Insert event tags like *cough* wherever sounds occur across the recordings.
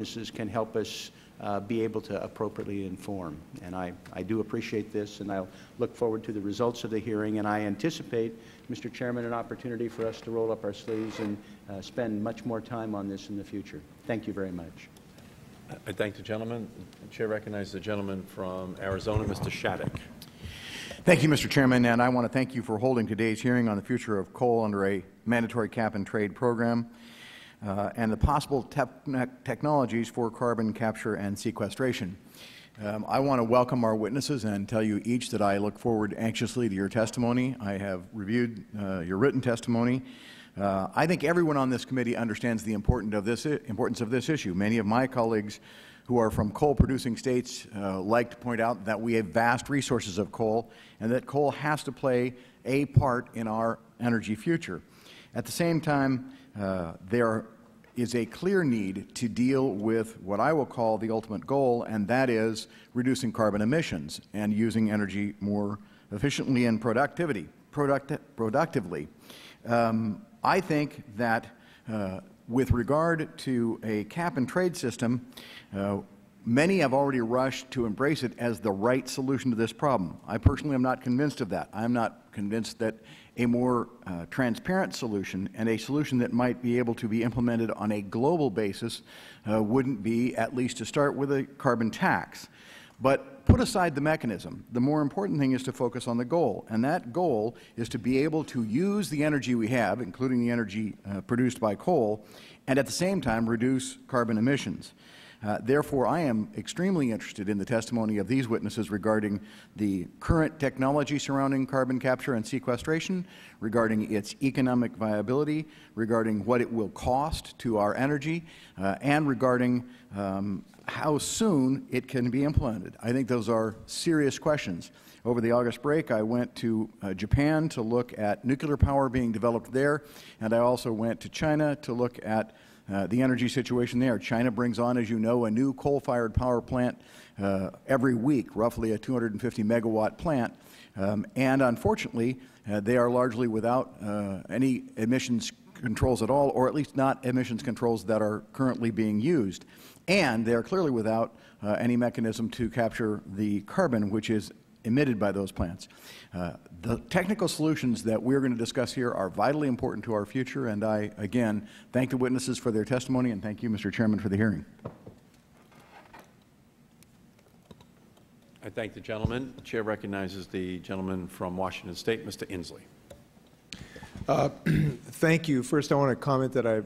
witnesses can help us uh, be able to appropriately inform. And I, I do appreciate this, and I'll look forward to the results of the hearing. And I anticipate, Mr. Chairman, an opportunity for us to roll up our sleeves and uh, spend much more time on this in the future. Thank you very much. I thank the gentleman. The Chair recognizes the gentleman from Arizona, Mr. Shadegg. Thank you, Mr. Chairman, and I want to thank you for holding today's hearing on the future of coal under a mandatory cap-and-trade program uh, and the possible te technologies for carbon capture and sequestration. Um, I want to welcome our witnesses and tell you each that I look forward anxiously to your testimony. I have reviewed uh, your written testimony. Uh, I think everyone on this committee understands the importance of this, importance of this issue. Many of my colleagues who are from coal-producing states uh, like to point out that we have vast resources of coal and that coal has to play a part in our energy future. At the same time, uh, there is a clear need to deal with what I will call the ultimate goal, and that is reducing carbon emissions and using energy more efficiently and productivity, product, productively. Um, I think that uh, with regard to a cap-and-trade system, uh, many have already rushed to embrace it as the right solution to this problem. I personally am not convinced of that. I am not convinced that a more uh, transparent solution and a solution that might be able to be implemented on a global basis uh, wouldn't be, at least to start with, a carbon tax. But put aside the mechanism. The more important thing is to focus on the goal, and that goal is to be able to use the energy we have, including the energy uh, produced by coal, and at the same time reduce carbon emissions. Uh, therefore, I am extremely interested in the testimony of these witnesses regarding the current technology surrounding carbon capture and sequestration, regarding its economic viability, regarding what it will cost to our energy, uh, and regarding um, how soon it can be implemented. I think those are serious questions. Over the August break, I went to uh, Japan to look at nuclear power being developed there, and I also went to China to look at uh, the energy situation there. China brings on, as you know, a new coal-fired power plant uh, every week, roughly a 250 megawatt plant. Um, and unfortunately, uh, they are largely without uh, any emissions controls at all, or at least not emissions controls that are currently being used. And they are clearly without uh, any mechanism to capture the carbon which is emitted by those plants. Uh, the technical solutions that we're going to discuss here are vitally important to our future, and I, again, thank the witnesses for their testimony, and thank you, Mr. Chairman, for the hearing. I thank the gentleman. The Chair recognizes the gentleman from Washington State, Mr. Inslee. Uh, *clears throat* thank you. First, I want to comment that I,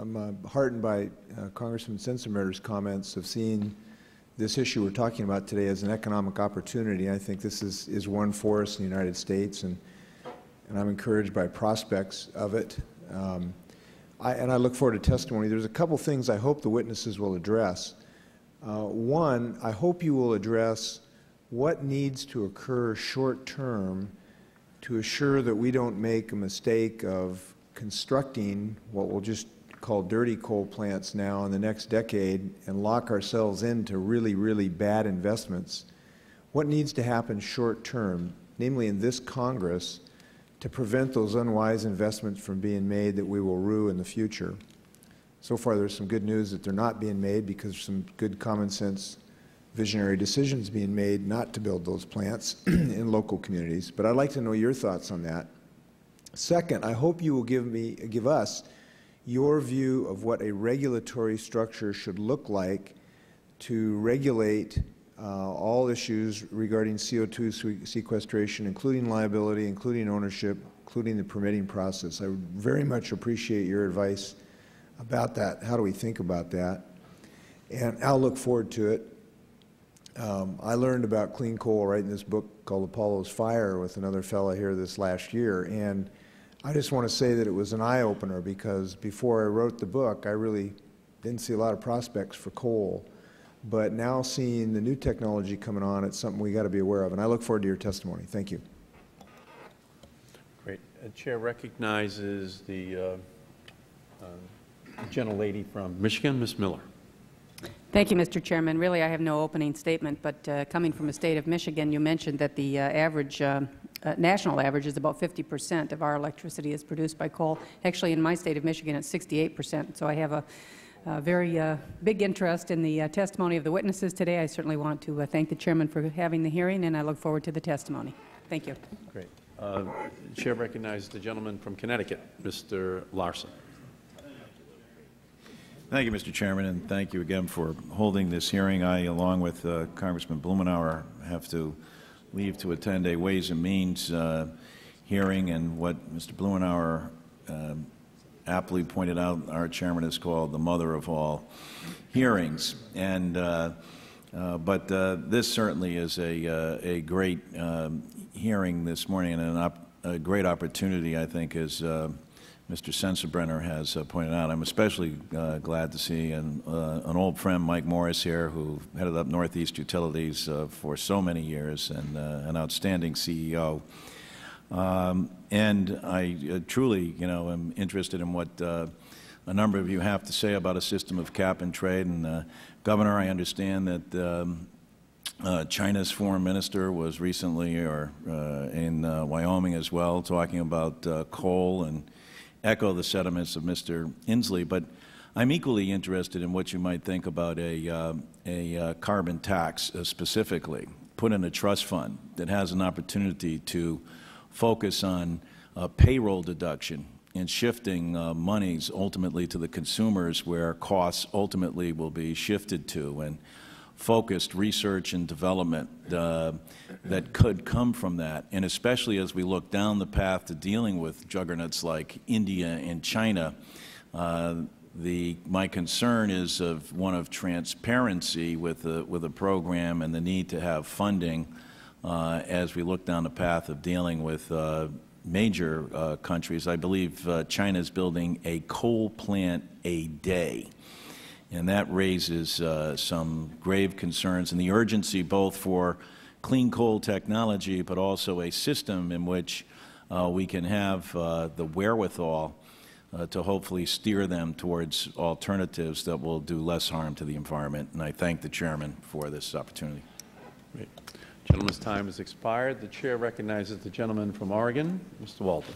am uh, heartened by uh, Congressman Sensenbrenner's comments of seeing this issue we're talking about today as an economic opportunity. I think this is, is one for us in the United States, and, and I'm encouraged by prospects of it. Um, I, and I look forward to testimony. There's a couple things I hope the witnesses will address. Uh, one, I hope you will address what needs to occur short term to assure that we don't make a mistake of constructing what we'll just called dirty coal plants now in the next decade and lock ourselves into really, really bad investments, what needs to happen short term, namely in this Congress, to prevent those unwise investments from being made that we will rue in the future? So far, there's some good news that they're not being made because some good common sense visionary decisions being made not to build those plants *clears throat* in local communities. But I'd like to know your thoughts on that. Second, I hope you will give me, give us your view of what a regulatory structure should look like to regulate uh, all issues regarding CO2 sequestration, including liability, including ownership, including the permitting process. I would very much appreciate your advice about that. How do we think about that? And I'll look forward to it. Um, I learned about clean coal right in this book called Apollo's Fire with another fellow here this last year. And I just want to say that it was an eye opener because before I wrote the book, I really didn't see a lot of prospects for coal. But now seeing the new technology coming on, it's something we got to be aware of. And I look forward to your testimony. Thank you. Great. The chair recognizes the uh, uh, gentlelady from Michigan, Ms. Miller. Thank you, Mr. Chairman. Really, I have no opening statement, but uh, coming from the state of Michigan, you mentioned that the uh, average uh, national average is about 50 percent of our electricity is produced by coal. Actually, in my state of Michigan, it's 68 percent. So I have a, uh, very uh, big interest in the uh, testimony of the witnesses today. I certainly want to uh, thank the chairman for having the hearing, and I look forward to the testimony. Thank you. Great. Uh, Chair recognizes the gentleman from Connecticut, Mr. Larson. Thank you, Mr. Chairman, and thank you again for holding this hearing. I, along with uh, Congressman Blumenauer, have to leave to attend a Ways and Means uh, hearing, and what Mr. Blumenauer um, aptly pointed out, our chairman is called the mother of all hearings. And uh, uh, but uh, this certainly is a, uh, a great um, hearing this morning and an a great opportunity, I think, uh, Mr. Sensenbrenner has uh, pointed out. I'm especially uh, glad to see an, uh, an old friend, Mike Morris, here, who headed up Northeast Utilities uh, for so many years and uh, an outstanding CEO. Um, and I uh, truly, you know, am interested in what a number of you have to say about a system of cap and trade. And Governor, I understand that um, uh, China's foreign minister was recently, or uh, in uh, Wyoming as well, talking about coal and echo the sentiments of Mr. Inslee. But I'm equally interested in what you might think about a, uh, a uh, carbon tax uh, specifically, put in a trust fund that has an opportunity to focus on uh, payroll deduction and shifting uh, monies ultimately to the consumers where costs ultimately will be shifted to and focused research and development uh, that could come from that. And especially as we look down the path to dealing with juggernauts like India and China, uh, the, my concern is of one of transparency with the, with the program and the need to have funding uh, as we look down the path of dealing with uh, major uh, countries. I believe uh, China is building a coal plant a day. And that raises uh, some grave concerns and the urgency both for clean coal technology, but also a system in which uh, we can have uh, the wherewithal uh, to hopefully steer them towards alternatives that will do less harm to the environment. And I thank the chairman for this opportunity. Great. Gentleman's time has expired. The chair recognizes the gentleman from Oregon, Mr. Walden.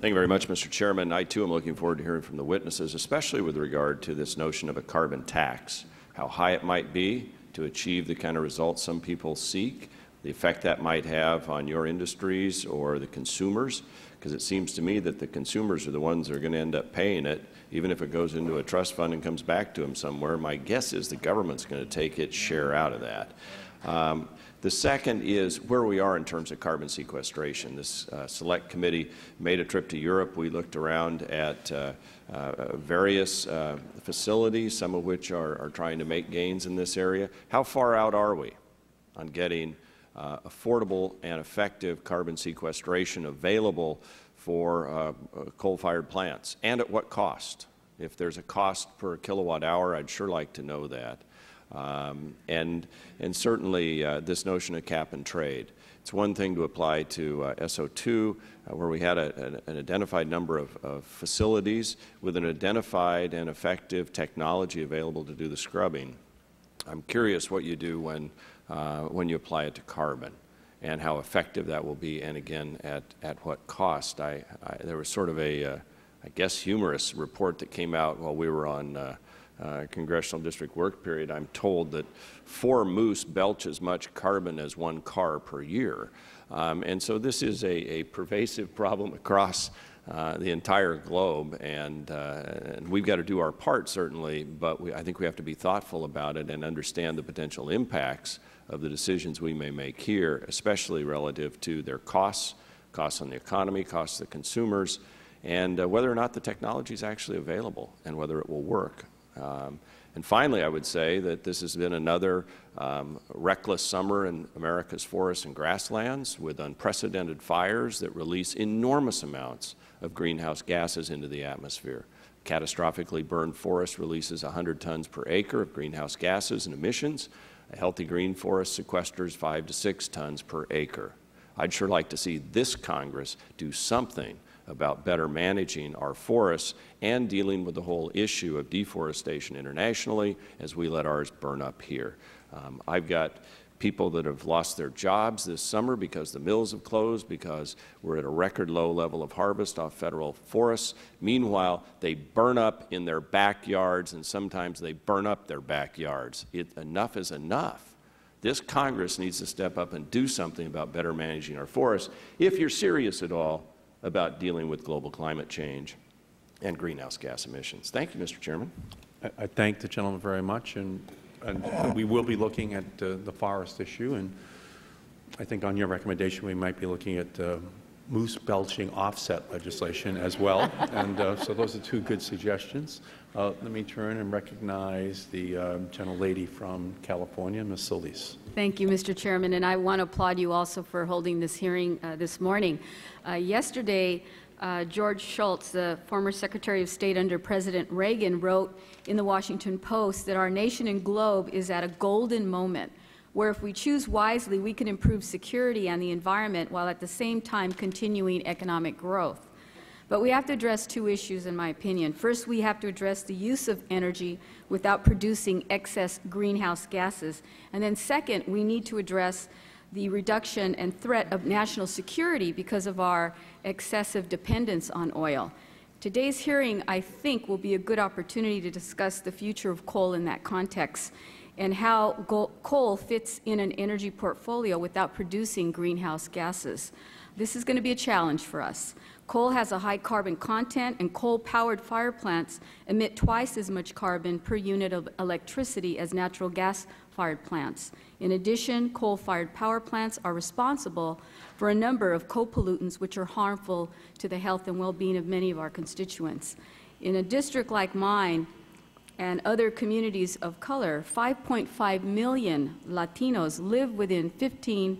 Thank you very much, Mr. Chairman. I, too, am looking forward to hearing from the witnesses, especially with regard to this notion of a carbon tax, how high it might be to achieve the kind of results some people seek, the effect that might have on your industries or the consumers, because it seems to me that the consumers are the ones that are going to end up paying it, even if it goes into a trust fund and comes back to them somewhere. My guess is the government's going to take its share out of that. Um, the second is where we are in terms of carbon sequestration. This uh, select committee made a trip to Europe. We looked around at uh, uh, various uh, facilities, some of which are, are, trying to make gains in this area. How far out are we on getting uh, affordable and effective carbon sequestration available for uh, coal-fired plants? And at what cost? If there's a cost per kilowatt hour, I'd sure like to know that. Um, and, and certainly uh, this notion of cap and trade. It's one thing to apply to uh, SO2, uh, where we had a, an identified number of, of, facilities with an identified and effective technology available to do the scrubbing. I'm curious what you do when, uh, when you apply it to carbon and how effective that will be, and again, at, at what cost. I, I there was sort of a, uh, I guess, humorous report that came out while we were on uh, congressional district work period, I'm told that four moose belch as much carbon as one car per year. Um, and so this is a, a pervasive problem across uh, the entire globe, and, uh, and, we've got to do our part, certainly, but we, I think we have to be thoughtful about it and understand the potential impacts of the decisions we may make here, especially relative to their costs, costs on the economy, costs to the consumers, and uh, whether or not the technology is actually available and whether it will work. Um, and finally, I would say that this has been another um, reckless summer in America's forests and grasslands with unprecedented fires that release enormous amounts of greenhouse gases into the atmosphere. Catastrophically burned forest releases 100 tons per acre of greenhouse gases and emissions. A healthy green forest sequesters 5 to 6 tons per acre. I'd sure like to see this Congress do something about better managing our forests and dealing with the whole issue of deforestation internationally as we let ours burn up here. Um, I've got people that have lost their jobs this summer because the mills have closed, because we're at a record low level of harvest off federal forests. Meanwhile, they burn up in their backyards, and sometimes they burn up their backyards. It, enough is enough. This Congress needs to step up and do something about better managing our forests if you're serious at all about dealing with global climate change and greenhouse gas emissions. Thank you, Mr. Chairman. I- I thank the gentleman very much, and, and we will be looking at uh, the forest issue, and I think on your recommendation, we might be looking at uh, moose belching offset legislation as well, *laughs* and uh, so those are two good suggestions. Uh, Let me turn and recognize the uh, gentlelady from California, Ms. Solis. Thank you, Mr. Chairman, and I want to applaud you also for holding this hearing uh, this morning. Uh, Yesterday, uh, George Shultz, the former Secretary of State under President Reagan, wrote in the Washington Post that our nation and globe is at a golden moment where if we choose wisely, we can improve security and the environment while at the same time continuing economic growth. But we have to address two issues, in my opinion. First, we have to address the use of energy without producing excess greenhouse gases. And then second, we need to address the reduction and threat of national security because of our excessive dependence on oil. Today's hearing, I think, will be a good opportunity to discuss the future of coal in that context and how coal fits in an energy portfolio without producing greenhouse gases. This is going to be a challenge for us. Coal has a high carbon content, and coal powered fire plants emit twice as much carbon per unit of electricity as natural gas fired plants. In addition, coal fired power plants are responsible for a number of co pollutants which are harmful to the health and well being of many of our constituents. In a district like mine, and other communities of color, 5.5 million Latinos live within 15,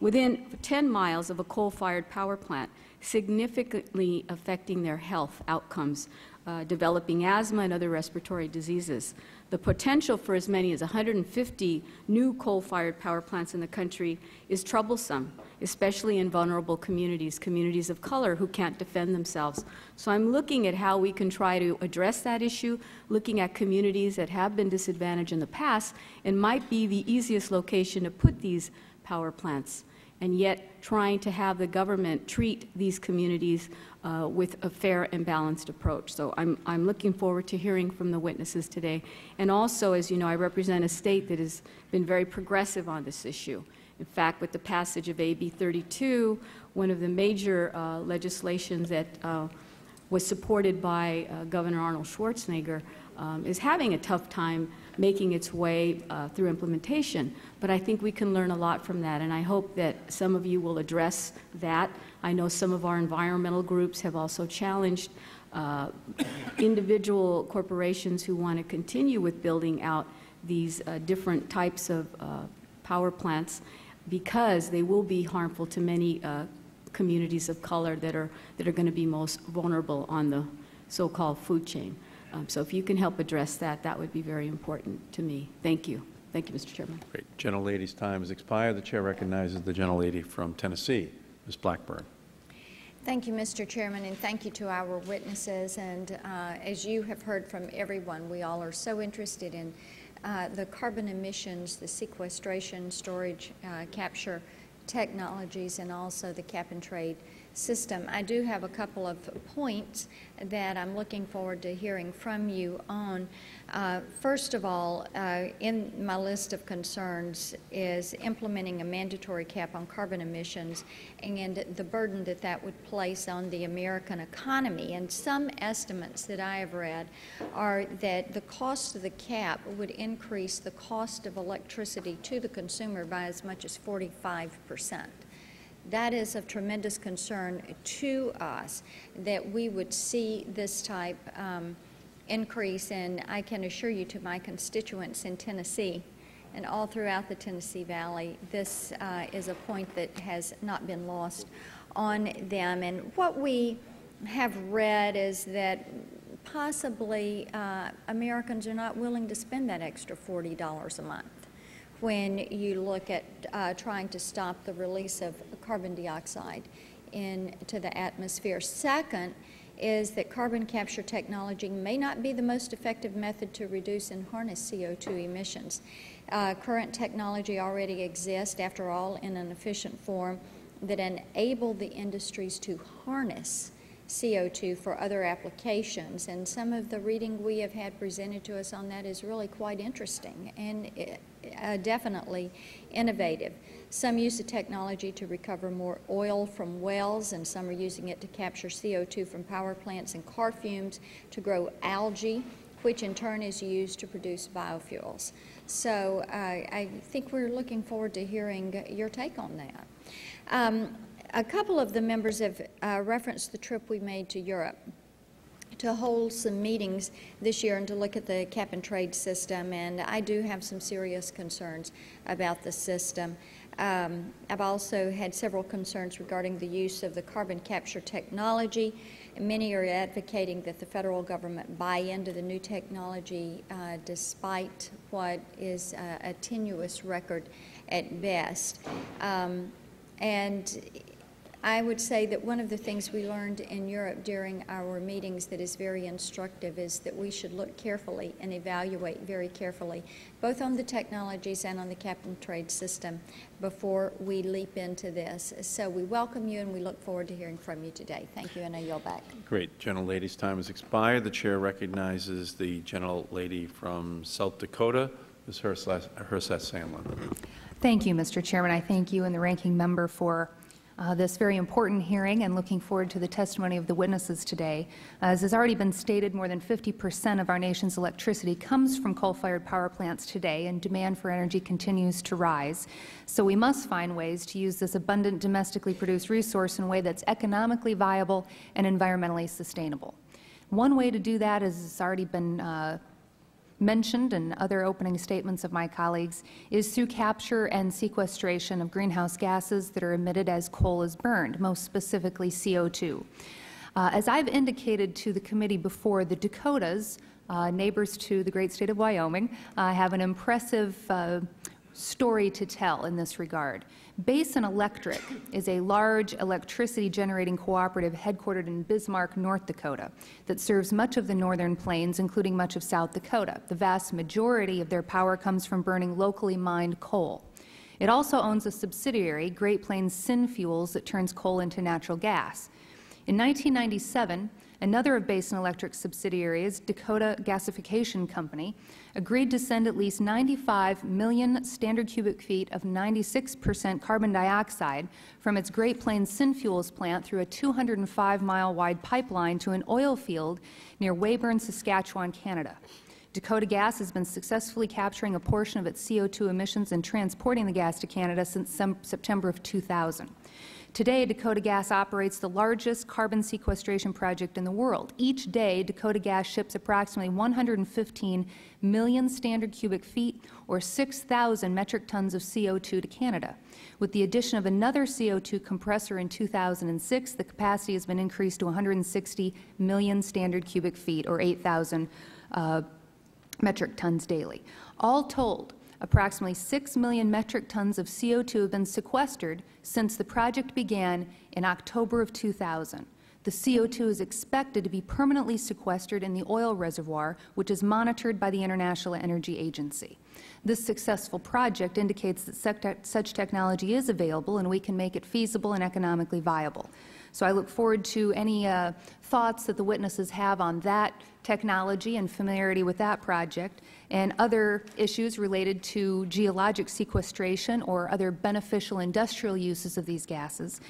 within 10 miles of a coal-fired power plant, significantly affecting their health outcomes, uh, developing asthma and other respiratory diseases. The potential for as many as 150 new coal-fired power plants in the country is troublesome, especially in vulnerable communities, communities of color who can't defend themselves. So I'm looking at how we can try to address that issue, looking at communities that have been disadvantaged in the past and might be the easiest location to put these power plants and yet trying to have the government treat these communities uh, with a fair and balanced approach. So I'm, I'm looking forward to hearing from the witnesses today. And also, as you know, I represent a state that has been very progressive on this issue. In fact, with the passage of AB 32, one of the major uh, legislations that uh, was supported by uh, Governor Arnold Schwarzenegger um, is having a tough time making its way uh, through implementation. But I think we can learn a lot from that, and I hope that some of you will address that. I know some of our environmental groups have also challenged uh, individual corporations who want to continue with building out these uh, different types of uh, power plants because they will be harmful to many uh, communities of color that are, that are going to be most vulnerable on the so-called food chain. Um, So if you can help address that, that would be very important to me. Thank you. Thank you, Mr. Chairman. Great. Gentlelady's time has expired. The chair recognizes the gentlelady from Tennessee, Ms. Blackburn. Thank you, Mr. Chairman, and thank you to our witnesses. And uh, as you have heard from everyone, we all are so interested in uh, the carbon emissions, the sequestration, storage, uh, capture technologies, and also the cap and trade system. I do have a couple of points that I'm looking forward to hearing from you on. Uh, first of all, uh, in my list of concerns is implementing a mandatory cap on carbon emissions and the burden that that would place on the American economy. And some estimates that I have read are that the cost of the cap would increase the cost of electricity to the consumer by as much as 45 percent that is of tremendous concern to us that we would see this type um, increase. And I can assure you to my constituents in Tennessee and all throughout the Tennessee Valley, this uh, is a point that has not been lost on them. And what we have read is that possibly uh, Americans are not willing to spend that extra $40 a month when you look at uh, trying to stop the release of carbon dioxide into the atmosphere. Second is that carbon capture technology may not be the most effective method to reduce and harness CO2 emissions. Uh, current technology already exists, after all, in an efficient form that enable the industries to harness CO2 for other applications. And some of the reading we have had presented to us on that is really quite interesting and uh, definitely innovative. Some use the technology to recover more oil from wells, and some are using it to capture CO2 from power plants and car fumes to grow algae, which in turn is used to produce biofuels. So uh, I think we're looking forward to hearing your take on that. Um, a couple of the members have uh, referenced the trip we made to Europe to hold some meetings this year and to look at the cap and trade system, and I do have some serious concerns about the system. Um, I've also had several concerns regarding the use of the carbon capture technology. Many are advocating that the federal government buy into the new technology uh, despite what is uh, a tenuous record at best. Um, and I would say that one of the things we learned in Europe during our meetings that is very instructive is that we should look carefully and evaluate very carefully, both on the technologies and on the cap and trade system, before we leap into this. So we welcome you and we look forward to hearing from you today. Thank you, and I yield back. Great. Gentlelady's time has expired. The chair recognizes the gentlelady from South Dakota, Ms. Herseth Sandlin. Thank you, Mr. Chairman. I thank you and the ranking member for uh, this very important hearing and looking forward to the testimony of the witnesses today. As has already been stated, more than 50 percent of our nation's electricity comes from coal-fired power plants today, and demand for energy continues to rise. So we must find ways to use this abundant domestically produced resource in a way that's economically viable and environmentally sustainable. One way to do that, as has already been uh, mentioned in other opening statements of my colleagues is through capture and sequestration of greenhouse gases that are emitted as coal is burned, most specifically CO2. Uh, as I've indicated to the committee before, the Dakotas, uh, neighbors to the great state of Wyoming, uh, have an impressive uh, story to tell in this regard. Basin Electric is a large electricity generating cooperative headquartered in Bismarck, North Dakota, that serves much of the northern plains, including much of South Dakota. The vast majority of their power comes from burning locally mined coal. It also owns a subsidiary, Great Plains Synfuels, that turns coal into natural gas. In 1997, Another of Basin Electric's subsidiaries, Dakota Gasification Company, agreed to send at least 95 million standard cubic feet of 96 percent carbon dioxide from its Great Plains Synfuels plant through a 205-mile wide pipeline to an oil field near Weyburn, Saskatchewan, Canada. Dakota Gas has been successfully capturing a portion of its CO2 emissions and transporting the gas to Canada since September of 2000. Today, Dakota Gas operates the largest carbon sequestration project in the world. Each day, Dakota Gas ships approximately 115 million standard cubic feet or 6,000 metric tons of CO2 to Canada. With the addition of another CO2 compressor in 2006, the capacity has been increased to 160 million standard cubic feet or 8,000 uh, metric tons daily. All told, approximately 6 million metric tons of CO2 have been sequestered since the project began in October of 2000. The CO2 is expected to be permanently sequestered in the oil reservoir, which is monitored by the International Energy Agency. This successful project indicates that such technology is available and we can make it feasible and economically viable. So I look forward to any uh, thoughts that the witnesses have on that technology and familiarity with that project and other issues related to geologic sequestration or other beneficial industrial uses of these gases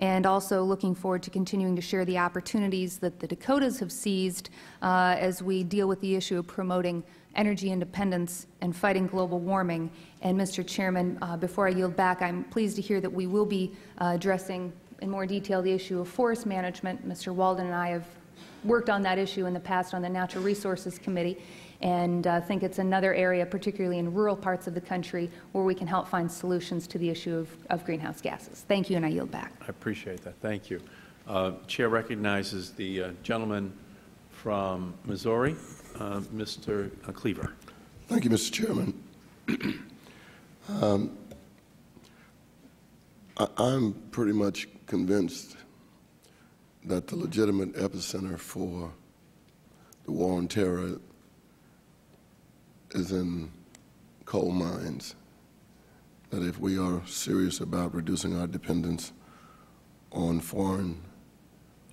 and also looking forward to continuing to share the opportunities that the Dakotas have seized uh, as we deal with the issue of promoting energy independence and fighting global warming. And, Mr. Chairman, uh, before I yield back, I'm pleased to hear that we will be uh, addressing in more detail the issue of forest management. Mr. Walden and I have worked on that issue in the past on the Natural Resources Committee and uh, think it's another area, particularly in rural parts of the country, where we can help find solutions to the issue of, of greenhouse gases. Thank you, and I yield back. I appreciate that. Thank you. Uh, Chair recognizes the uh, gentleman from Missouri, uh, Mr. Cleaver. Thank you, Mr. Chairman. *clears throat* um, I, I'm pretty much convinced that the legitimate epicenter for the war on terror is in coal mines. That if we are serious about reducing our dependence on foreign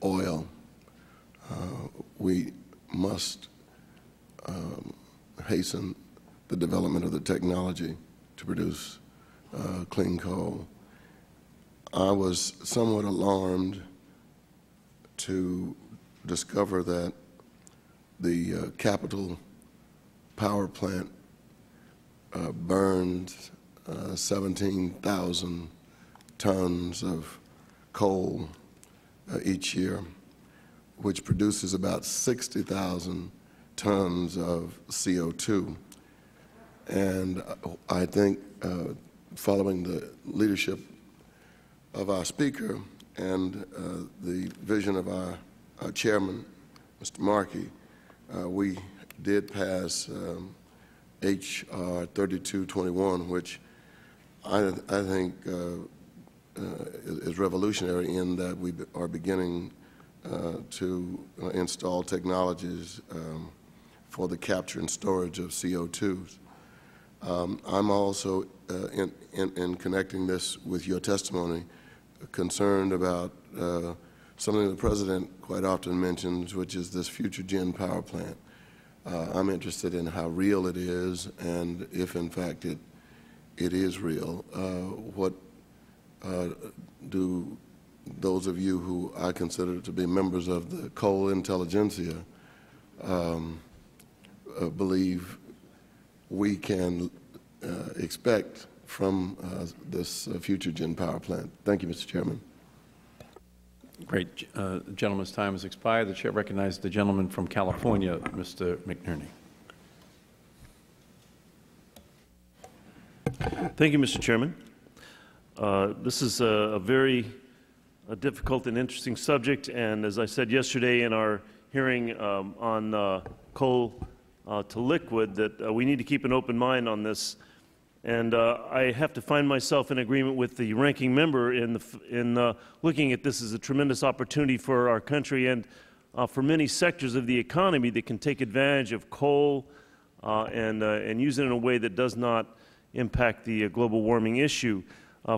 oil, uh, we must um, hasten the development of the technology to produce uh, clean coal. I was somewhat alarmed to discover that the uh, Capitol power plant uh, burned uh, 17,000 tons of coal uh, each year, which produces about 60,000 tons of CO2. And I think, uh, following the leadership of our speaker and uh, the vision of our, our chairman, Mr. Markey, uh, we did pass um, H.R. 3221, which I, I think uh, uh, is revolutionary in that we are beginning uh, to install technologies um, for the capture and storage of CO2s. Um, I'm also, uh, in, in, in, connecting this with your testimony, concerned about uh, something the President quite often mentions, which is this FutureGen power plant. Uh, I'm interested in how real it is and if, in fact, it, it is real. Uh, what uh, do those of you who I consider to be members of the coal intelligentsia um, uh, believe we can expect from uh, this uh, FutureGen power plant. Thank you, Mr. Chairman. Great. Uh, the gentleman's time has expired. The chair recognizes the gentleman from California, Mr. McNerney. Thank you, Mr. Chairman. Uh, this is a, a very a difficult and interesting subject, and as I said yesterday in our hearing um, on uh, coal uh, to liquid, that uh, we need to keep an open mind on this. And uh, I have to find myself in agreement with the ranking member in, the, in uh, looking at this as a tremendous opportunity for our country and for many sectors of the economy that can take advantage of coal and, and use it in a way that does not impact the global warming issue.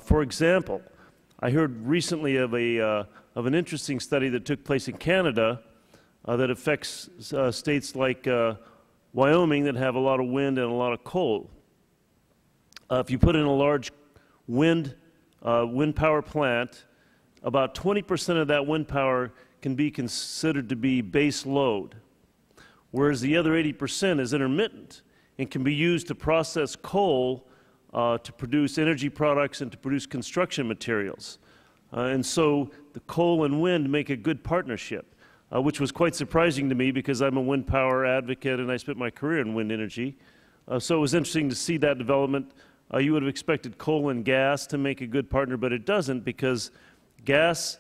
for example, I heard recently of, a, uh, of an interesting study that took place in Canada uh, that affects uh, states like uh, Wyoming that have a lot of wind and a lot of coal. Uh, if you put in a large wind, uh, wind power plant, about 20 percent of that wind power can be considered to be base load, whereas the other 80 percent is intermittent and can be used to process coal uh, to produce energy products and to produce construction materials. Uh, and so the coal and wind make a good partnership, uh, which was quite surprising to me because I'm a wind power advocate and I spent my career in wind energy. Uh, so it was interesting to see that development. Uh, you would have expected coal and gas to make a good partner, but it doesn't because gas,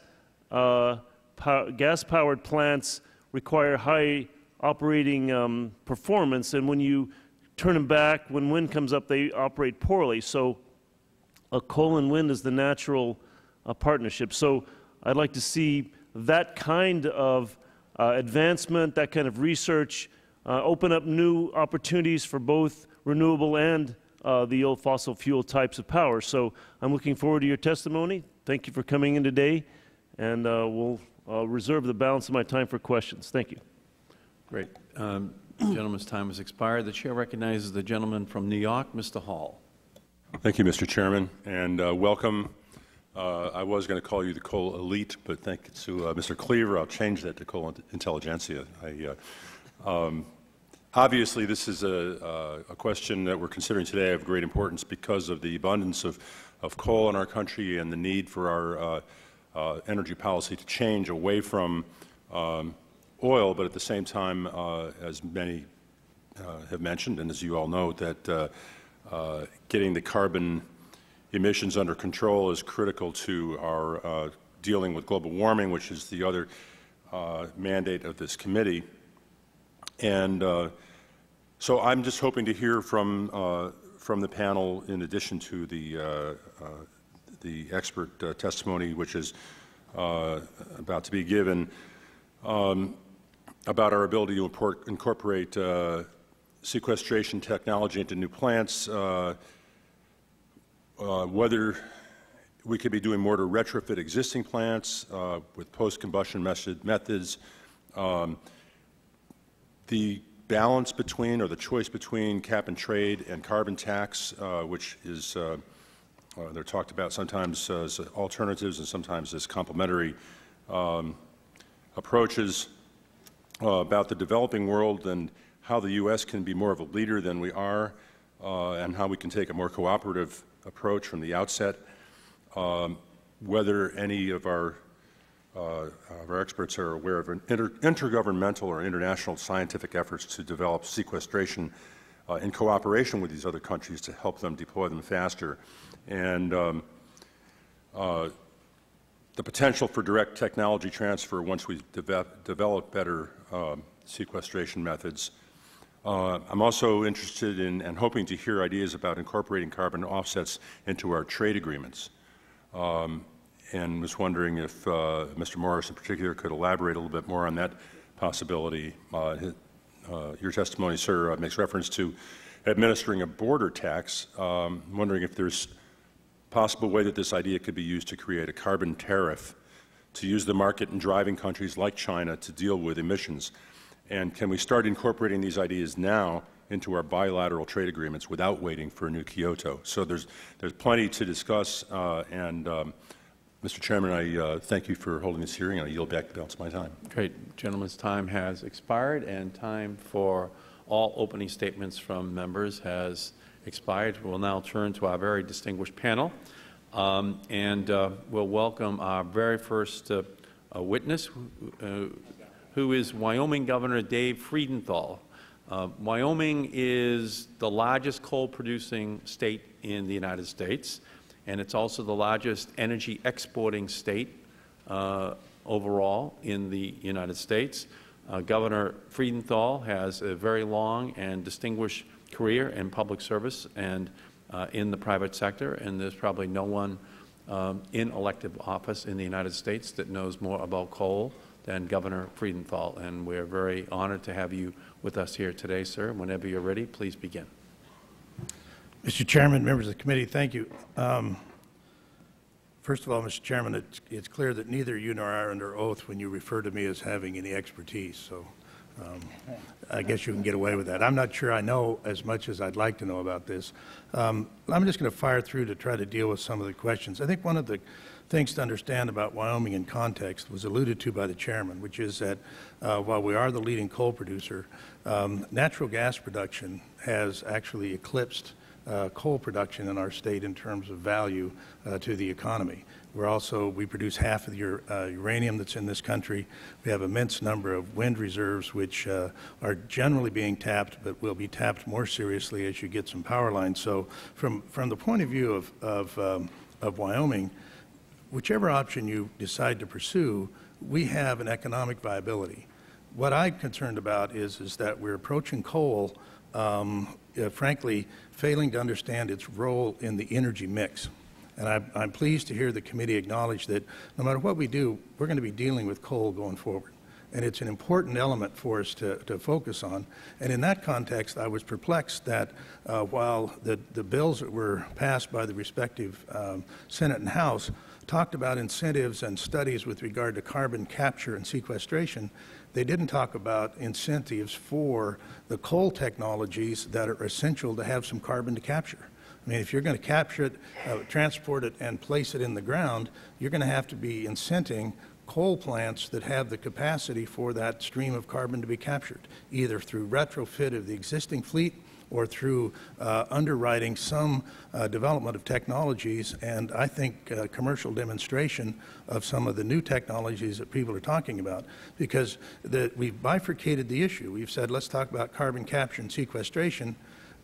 uh, pow gas powered plants require high operating um, performance, and when you turn them back. When wind comes up, they operate poorly. So a coal and wind is the natural uh, partnership. So I'd like to see that kind of uh, advancement, that kind of research, uh, open up new opportunities for both renewable and uh, the old fossil fuel types of power. So I'm looking forward to your testimony. Thank you for coming in today, and uh, we'll uh, reserve the balance of my time for questions. Thank you. Great. Um, the gentleman's time has expired. The chair recognizes the gentleman from New York, Mr. Hall. Thank you, Mr. Chairman, and uh, welcome. Uh, I was going to call you the coal elite, but thank you to uh, Mr. Cleaver. I'll change that to coal intelligentsia. I, uh, um, obviously, this is a, uh, a, question that we're considering today of great importance because of the abundance of, of coal in our country and the need for our uh, energy policy to change away from um, oil, but at the same time, uh, as many uh, have mentioned, and as you all know, that uh, uh getting the carbon emissions under control is critical to our uh, dealing with global warming, which is the other uh, mandate of this committee. And so I'm just hoping to hear from, from the panel, in addition to the, the expert testimony, which is uh, about to be given um, about our ability to import, incorporate uh, sequestration technology into new plants, uh, uh, whether we could be doing more to retrofit existing plants uh, with post-combustion methods, um, the balance between or the choice between cap and trade and carbon tax, uh, which is uh, uh, they're talked about sometimes as alternatives and sometimes as complementary um, approaches uh, about the developing world and how the U.S. can be more of a leader than we are uh, and how we can take a more cooperative approach from the outset. Um, whether any of our, uh, our experts are aware of inter intergovernmental or international scientific efforts to develop sequestration uh, in cooperation with these other countries to help them deploy them faster. And um, uh, the potential for direct technology transfer once we de develop better um, sequestration methods. Uh, I'm also interested in and hoping to hear ideas about incorporating carbon offsets into our trade agreements. Um, and was wondering if uh, Mr. Morris in particular could elaborate a little bit more on that possibility. Uh, uh your testimony, sir, uh, makes reference to administering a border tax. Um, I'm wondering if there's possible way that this idea could be used to create a carbon tariff to use the market in driving countries like China to deal with emissions. And can we start incorporating these ideas now into our bilateral trade agreements without waiting for a new Kyoto? So there's, there's plenty to discuss. Uh, and um, Mr. Chairman, I uh, thank you for holding this hearing, and I yield back the balance of my time. Great. Gentleman's time has expired, and time for all opening statements from members has expired. We'll now turn to our very distinguished panel, um, and uh, we'll welcome our very first uh, witness, uh, who is Wyoming Governor Dave Freudenthal. Uh, Wyoming is the largest coal-producing state in the United States, and it's also the largest energy exporting state uh, overall in the United States. Uh, Governor Freudenthal has a very long and distinguished career in public service and uh, in the private sector, and there's probably no one um, in elective office in the United States that knows more about coal than Governor Freudenthal, And we're very honored to have you with us here today, sir. Whenever you're ready, please begin. Mr. Chairman, members of the committee, thank you. Um, first of all, Mr. Chairman, it's, it's, clear that neither you nor I are under oath when you refer to me as having any expertise. So um, I guess you can get away with that. I'm not sure I know as much as I'd like to know about this. Um, I'm just going to fire through to try to deal with some of the questions. I think one of the things to understand about Wyoming in context was alluded to by the chairman, which is that uh, while we are the leading coal producer, um, natural gas production has actually eclipsed uh, coal production in our state in terms of value uh, to the economy. We're also, we produce half of the uh, uranium that's in this country. We have immense number of wind reserves, which uh, are generally being tapped, but will be tapped more seriously as you get some power lines. So from, from the point of view of, of, um, of Wyoming, whichever option you decide to pursue, we have an economic viability. What I'm concerned about is, is that we're approaching coal, um, uh, frankly, failing to understand its role in the energy mix. And I'm, I'm pleased to hear the committee acknowledge that no matter what we do, we're going to be dealing with coal going forward. And it's an important element for us to, to focus on. And in that context, I was perplexed that uh, while the, the bills that were passed by the respective um, Senate and House talked about incentives and studies with regard to carbon capture and sequestration, they didn't talk about incentives for the coal technologies that are essential to have some carbon to capture. I mean, if you're going to capture it, uh, transport it, and place it in the ground, you're going to have to be incenting coal plants that have the capacity for that stream of carbon to be captured, either through retrofit of the existing fleet or through uh, underwriting some uh, development of technologies and I think uh, commercial demonstration of some of the new technologies that people are talking about because the, we've bifurcated the issue. We've said let's talk about carbon capture and sequestration,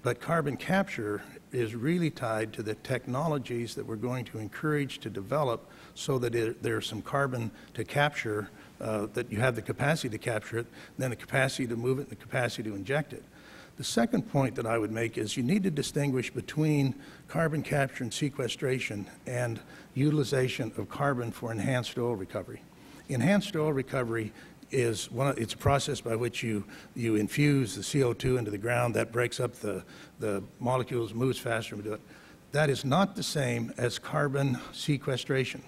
but carbon capture is really tied to the technologies that we're going to encourage to develop so that it, there's some carbon to capture, uh, that you have the capacity to capture it, then the capacity to move it, and the capacity to inject it. The second point that I would make is you need to distinguish between carbon capture and sequestration and utilization of carbon for enhanced oil recovery. Enhanced oil recovery is one of, it's a process by which you, you infuse the CO2 into the ground. That breaks up the, the molecules, moves faster. We do it. That is not the same as carbon sequestration.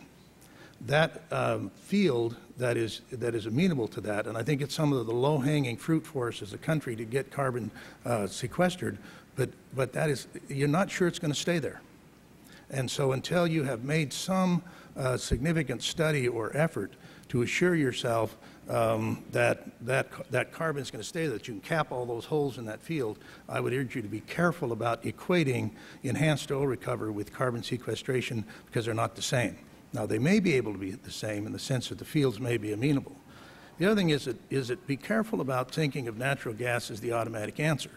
That um, field that is, that is amenable to that, and I think it's some of the low-hanging fruit for us as a country to get carbon uh, sequestered, but, but that is, you're not sure it's going to stay there. And so until you have made some uh, significant study or effort to assure yourself um, that, that, that carbon is going to stay, that you can cap all those holes in that field, I would urge you to be careful about equating enhanced oil recovery with carbon sequestration because they're not the same. Now, they may be able to be the same in the sense that the fields may be amenable. The other thing is that, is that be careful about thinking of natural gas as the automatic answer.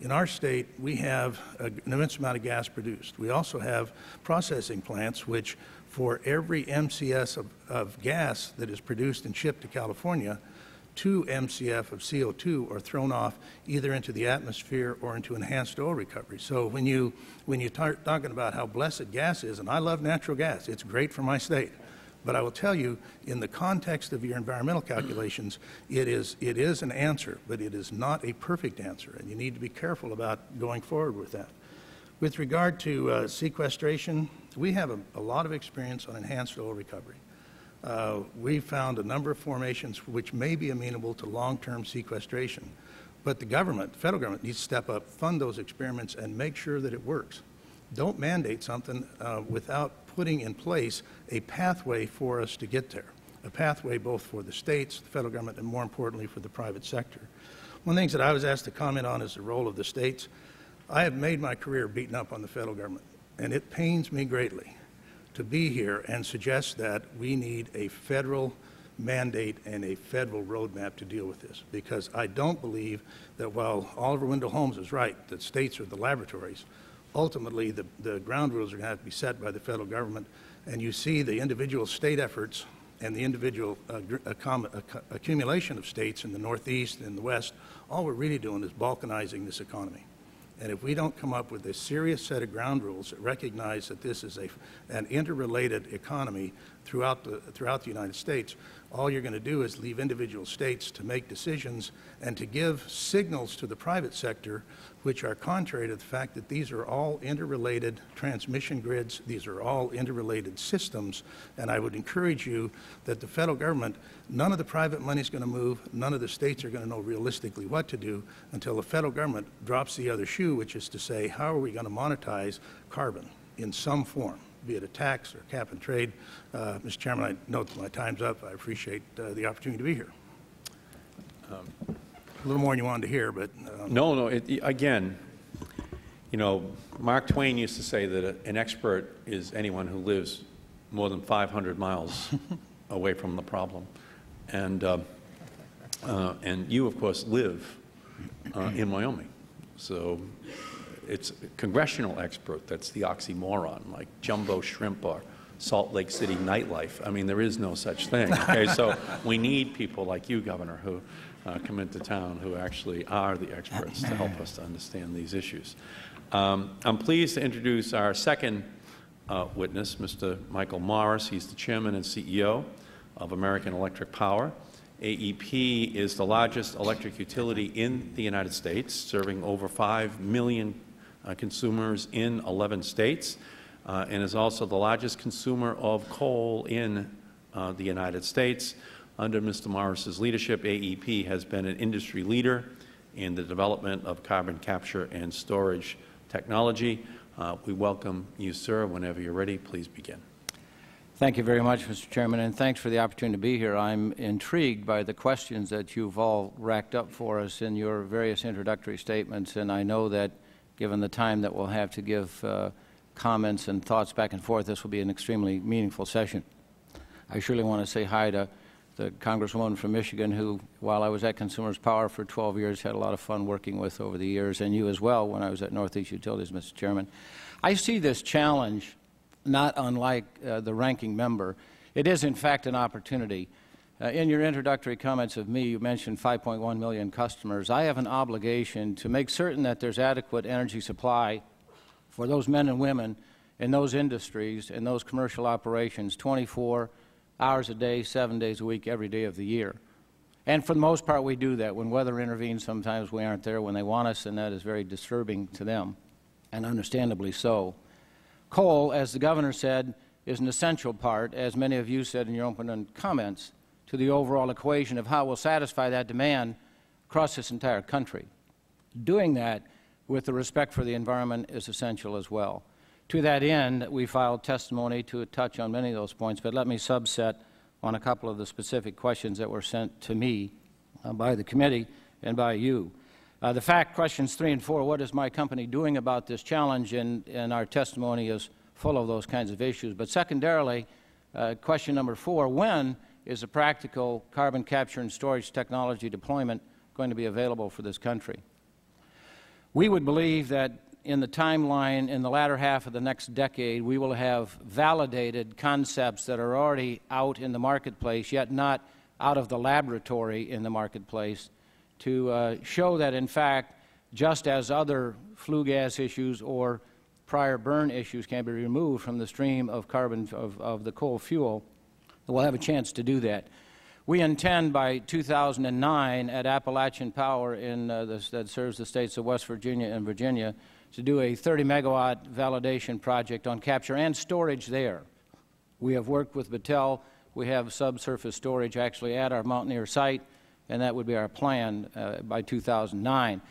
In our state, we have an immense amount of gas produced. We also have processing plants which, for every MCF of, of gas that is produced and shipped to California, 2 MCF of CO2 are thrown off either into the atmosphere or into enhanced oil recovery. So when you, when you start talking about how blessed gas is, and I love natural gas, it's great for my state. But I will tell you, in the context of your environmental calculations, it is, it is an answer, but it is not a perfect answer, and you need to be careful about going forward with that. With regard to uh, sequestration, we have a, a lot of experience on enhanced oil recovery uh, we found a number of formations which may be amenable to long-term sequestration. But the government, the federal government, needs to step up, fund those experiments, and make sure that it works. Don't mandate something uh, without putting in place a pathway for us to get there, a pathway both for the states, the federal government, and more importantly for the private sector. One of the things that I was asked to comment on is the role of the states. I have made my career beating up on the federal government, and it pains me greatly to be here and suggest that we need a federal mandate and a federal roadmap to deal with this. Because I don't believe that while Oliver Wendell Holmes is right, that states are the laboratories, ultimately the, the ground rules are going to have to be set by the federal government. And you see the individual state efforts and the individual uh, accumulation of states in the Northeast and the West, all we're really doing is balkanizing this economy. And if we don't come up with a serious set of ground rules that recognize that this is a, an interrelated economy throughout the, throughout the United States, all you're going to do is leave individual states to make decisions and to give signals to the private sector which are contrary to the fact that these are all interrelated transmission grids, these are all interrelated systems, and I would encourage you that the federal government, none of the private money is going to move, none of the states are going to know realistically what to do until the federal government drops the other shoe, which is to say, how are we going to monetize carbon in some form? be it a tax or cap and trade. Uh, Mr. Chairman, I note my time's up. I appreciate uh, the opportunity to be here. Um, a little more than you wanted to hear, but... Um, no, no. It, again, you know, Mark Twain used to say that a, an expert is anyone who lives more than 500 miles *laughs* away from the problem. And, uh, uh, and you, of course, live uh, in Wyoming. So it's a congressional expert that's the oxymoron, like jumbo shrimp or Salt Lake City nightlife. I mean, there is no such thing. Okay, so *laughs* we need people like you, Governor, who uh, come into town who actually are the experts to help us to understand these issues. Um, I'm pleased to introduce our second uh, witness, Mr. Michael Morris. He's the Chairman and CEO of American Electric Power. AEP is the largest electric utility in the United States, serving over 5 million uh, consumers in 11 states, uh, and is also the largest consumer of coal in uh, the United States. Under Mr. Morris's leadership, AEP has been an industry leader in the development of carbon capture and storage technology. Uh, we welcome you, sir. Whenever you're ready, please begin. Thank you very much, Mr. Chairman, and thanks for the opportunity to be here. I'm intrigued by the questions that you've all racked up for us in your various introductory statements, and I know that given the time that we'll have to give uh, comments and thoughts back and forth, this will be an extremely meaningful session. I surely want to say hi to the Congresswoman from Michigan, who, while I was at Consumers Power for 12 years, had a lot of fun working with over the years, and you as well when I was at Northeast Utilities, Mr. Chairman. I see this challenge not unlike uh, the ranking member. It is, in fact, an opportunity Uh, in your introductory comments of me, you mentioned 5.1 million customers. I have an obligation to make certain that there's adequate energy supply for those men and women in those industries and those commercial operations 24 hours a day, seven days a week, every day of the year. And for the most part, we do that. When weather intervenes, sometimes we aren't there when they want us, and that is very disturbing to them, and understandably so. Coal, as the Governor said, is an essential part, as many of you said in your opening comments, to the overall equation of how we'll satisfy that demand across this entire country. Doing that with the respect for the environment is essential as well. To that end, we filed testimony to touch on many of those points, but let me subset on a couple of the specific questions that were sent to me uh, by the committee and by you. Uh, the fact questions three and four, what is my company doing about this challenge? And, and our testimony is full of those kinds of issues. But secondarily, uh, question number four, when is a practical carbon capture and storage technology deployment going to be available for this country? We would believe that in the timeline in the latter half of the next decade, we will have validated concepts that are already out in the marketplace, yet not out of the laboratory in the marketplace, to uh, show that, in fact, just as other flue gas issues or prior burn issues can be removed from the stream of carbon of, of the coal fuel, we'll have a chance to do that. We intend by 2009 at Appalachian Power in, uh, the, that serves the states of West Virginia and Virginia to do a 30 megawatt validation project on capture and storage there. We have worked with Battelle. We have subsurface storage actually at our Mountaineer site, and that would be our plan uh, by 2009.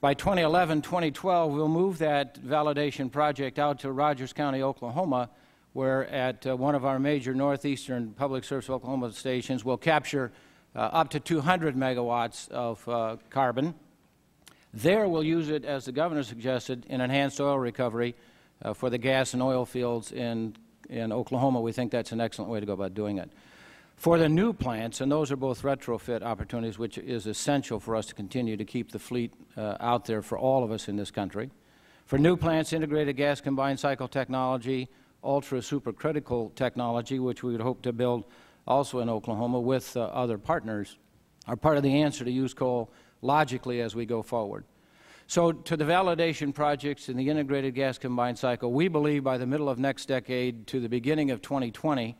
By 2011, 2012, we'll move that validation project out to Rogers County, Oklahoma, where at uh, one of our major northeastern public service Oklahoma stations, we'll capture uh, up to 200 megawatts of uh, carbon. There, we'll use it, as the governor suggested, in enhanced oil recovery uh, for the gas and oil fields in, in Oklahoma. We think that's an excellent way to go about doing it. For the new plants, and those are both retrofit opportunities, which is essential for us to continue to keep the fleet uh, out there for all of us in this country. For new plants, integrated gas combined cycle technology, ultra supercritical technology, which we would hope to build also in Oklahoma with uh, other partners, are part of the answer to use coal logically as we go forward. So to the validation projects in the integrated gas combined cycle, we believe by the middle of next decade to the beginning of 2020,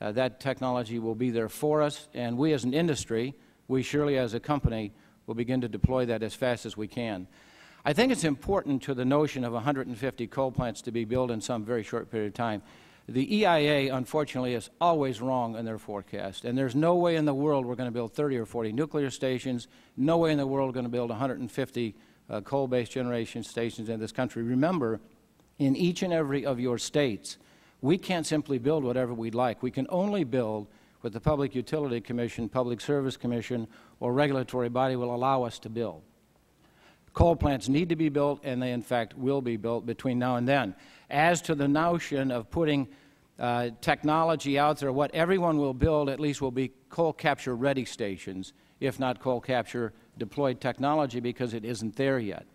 uh, that technology will be there for us, and we as an industry, we surely as a company, will begin to deploy that as fast as we can. I think it's important to the notion of 150 coal plants to be built in some very short period of time. The EIA, unfortunately, is always wrong in their forecast, and there's no way in the world we're going to build 30 or 40 nuclear stations, no way in the world we're going to build 150 uh, coal-based generation stations in this country. Remember, in each and every of your states, we can't simply build whatever we'd like. We can only build what the Public Utility Commission, Public Service Commission, or regulatory body will allow us to build. Coal plants need to be built, and they, in fact, will be built between now and then as to the notion of putting uh, technology out there, what everyone will build at least will be coal capture ready stations, if not coal capture deployed technology, because it isn't there yet.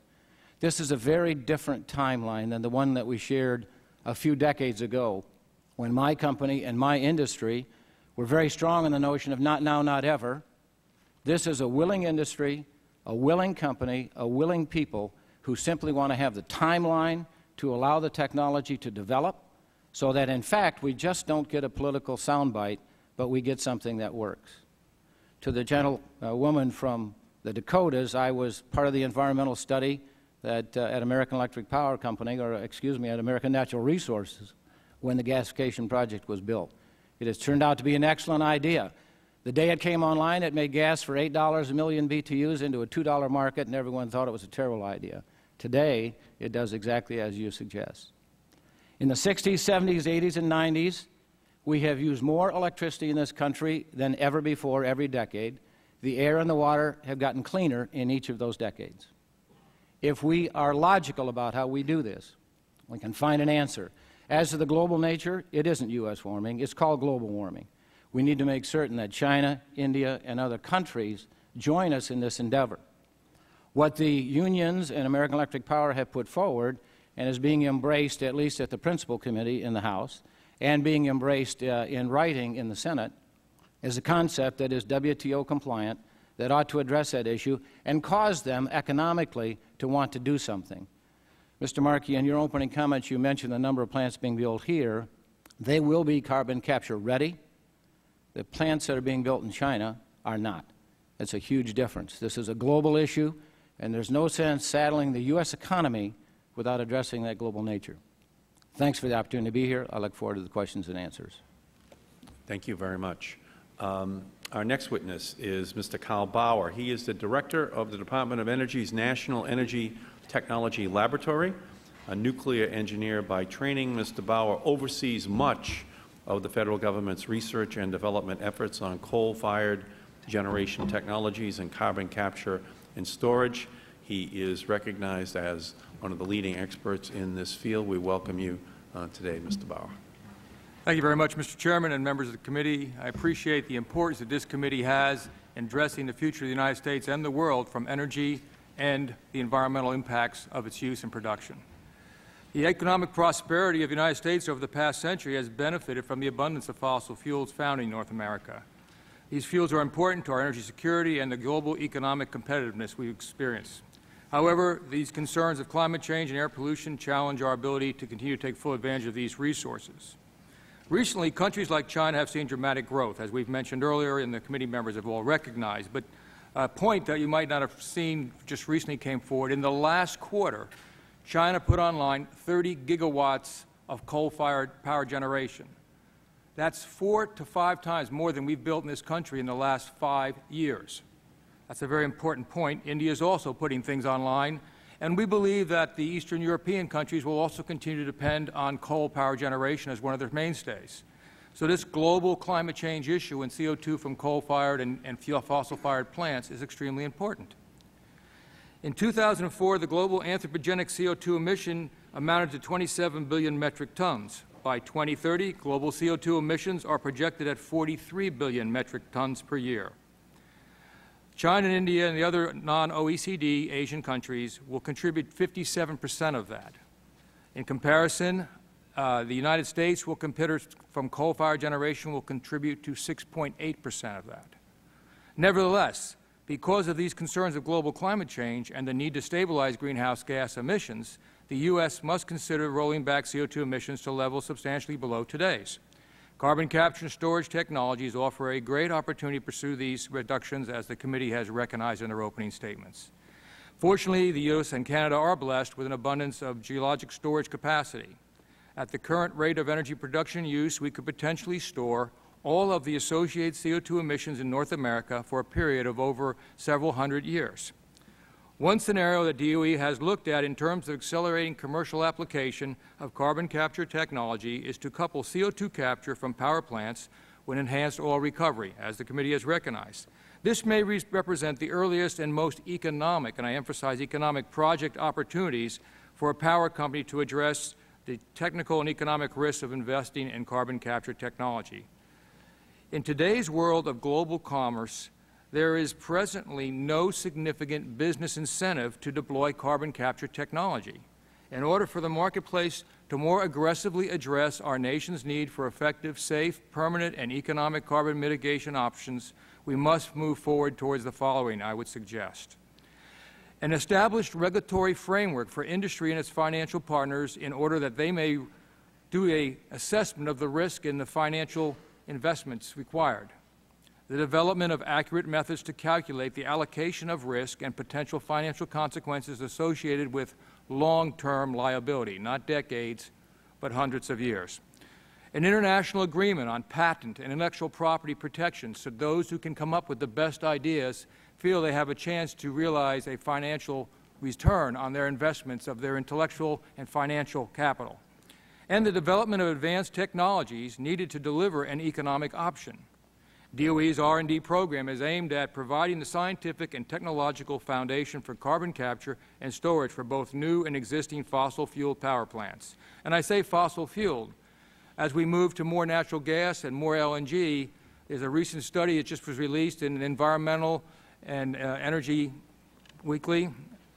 This is a very different timeline than the one that we shared a few decades ago when my company and my industry were very strong in the notion of not now, not ever. This is a willing industry, a willing company, a willing people who simply want to have the timeline to allow the technology to develop so that, in fact, we just don't get a political soundbite, but we get something that works. To the gentlewoman uh, from the Dakotas, I was part of the environmental study that, uh, at American Electric Power Company, or excuse me, at American Natural Resources, when the gasification project was built. It has turned out to be an excellent idea. The day it came online, it made gas for $8 a million BTUs into a $2 market, and everyone thought it was a terrible idea. Today, it does exactly as you suggest. In the 60s, 70s, 80s, and 90s, we have used more electricity in this country than ever before every decade. The air and the water have gotten cleaner in each of those decades. If we are logical about how we do this, we can find an answer. As to the global nature, it isn't U.S. warming, it's called global warming. We need to make certain that China, India, and other countries join us in this endeavor. What the unions and American Electric Power have put forward and is being embraced, at least at the principal committee in the House, and being embraced uh, in writing in the Senate, is a concept that is WTO compliant, that ought to address that issue, and cause them economically to want to do something. Mr. Markey, in your opening comments, you mentioned the number of plants being built here. They will be carbon capture ready. The plants that are being built in China are not. That's a huge difference. This is a global issue, and there's no sense saddling the U.S. economy without addressing that global nature. Thanks for the opportunity to be here. I look forward to the questions and answers. Thank you very much. Um, our next witness is Mr. Carl Bauer. He is the Director of the Department of Energy's National Energy Technology Laboratory. A nuclear engineer by training, Mr. Bauer oversees much of the federal government's research and development efforts on coal-fired generation technologies and carbon capture and storage. He is recognized as one of the leading experts in this field. We welcome you uh, today, Mr. Bauer. Thank you very much, Mr. Chairman and members of the committee. I appreciate the importance that this committee has in addressing the future of the United States and the world from energy and the environmental impacts of its use and production. The economic prosperity of the United States over the past century has benefited from the abundance of fossil fuels found in North America. These fuels are important to our energy security and the global economic competitiveness we experience. However, these concerns of climate change and air pollution challenge our ability to continue to take full advantage of these resources. Recently, countries like China have seen dramatic growth, as we've mentioned earlier and the committee members have all recognized. But a point that you might not have seen just recently came forward. In the last quarter, China put online 30 gigawatts of coal-fired power generation. That's four to five times more than we've built in this country in the last five years. That's a very important point. India is also putting things online, and we believe that the Eastern European countries will also continue to depend on coal power generation as one of their mainstays. So this global climate change issue and CO2 from coal-fired and, and fossil-fired plants is extremely important. In 2004, the global anthropogenic CO2 emission amounted to 27 billion metric tons. By 2030, global CO2 emissions are projected at 43 billion metric tons per year. China and India and the other non-OECD Asian countries will contribute 57 percent of that. In comparison, uh, the United States will consider from coal-fired generation will contribute to 6.8 percent of that. Nevertheless, because of these concerns of global climate change and the need to stabilize greenhouse gas emissions, the U.S. must consider rolling back CO2 emissions to levels substantially below today's. Carbon capture and storage technologies offer a great opportunity to pursue these reductions, as the committee has recognized in their opening statements. Fortunately, the U.S. and Canada are blessed with an abundance of geologic storage capacity. At the current rate of energy production use, we could potentially store all of the associated CO2 emissions in North America for a period of over several hundred years. One scenario that DOE has looked at in terms of accelerating commercial application of carbon capture technology is to couple CO2 capture from power plants with enhanced oil recovery, as the committee has recognized. This may re represent the earliest and most economic, and I emphasize economic, project opportunities for a power company to address the technical and economic risks of investing in carbon capture technology. In today's world of global commerce, there is presently no significant business incentive to deploy carbon capture technology. In order for the marketplace to more aggressively address our nation's need for effective, safe, permanent, and economic carbon mitigation options, we must move forward towards the following, I would suggest. An established regulatory framework for industry and its financial partners in order that they may do a assessment of the risk in the financial investments required the development of accurate methods to calculate the allocation of risk and potential financial consequences associated with long-term liability, not decades, but hundreds of years. An international agreement on patent and intellectual property protection so those who can come up with the best ideas feel they have a chance to realize a financial return on their investments of their intellectual and financial capital. And the development of advanced technologies needed to deliver an economic option. DOE's R&D program is aimed at providing the scientific and technological foundation for carbon capture and storage for both new and existing fossil fuel power plants. And I say fossil fueled. As we move to more natural gas and more LNG, there's a recent study that just was released in Environmental and uh, Energy Weekly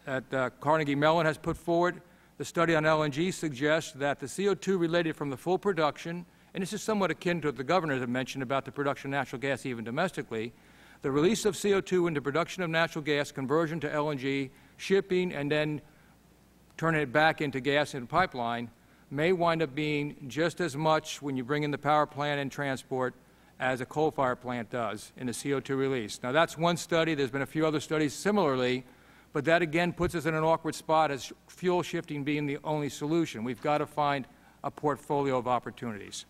that uh, Carnegie Mellon has put forward. The study on LNG suggests that the CO2 related from the full production and this is somewhat akin to what the governor had mentioned about the production of natural gas even domestically, the release of CO2 into production of natural gas, conversion to LNG, shipping, and then turning it back into gas in a pipeline may wind up being just as much when you bring in the power plant and transport as a coal-fired plant does in the CO2 release. Now, that's one study. There's been a few other studies similarly, but that again puts us in an awkward spot as fuel shifting being the only solution. We've got to find a portfolio of opportunities.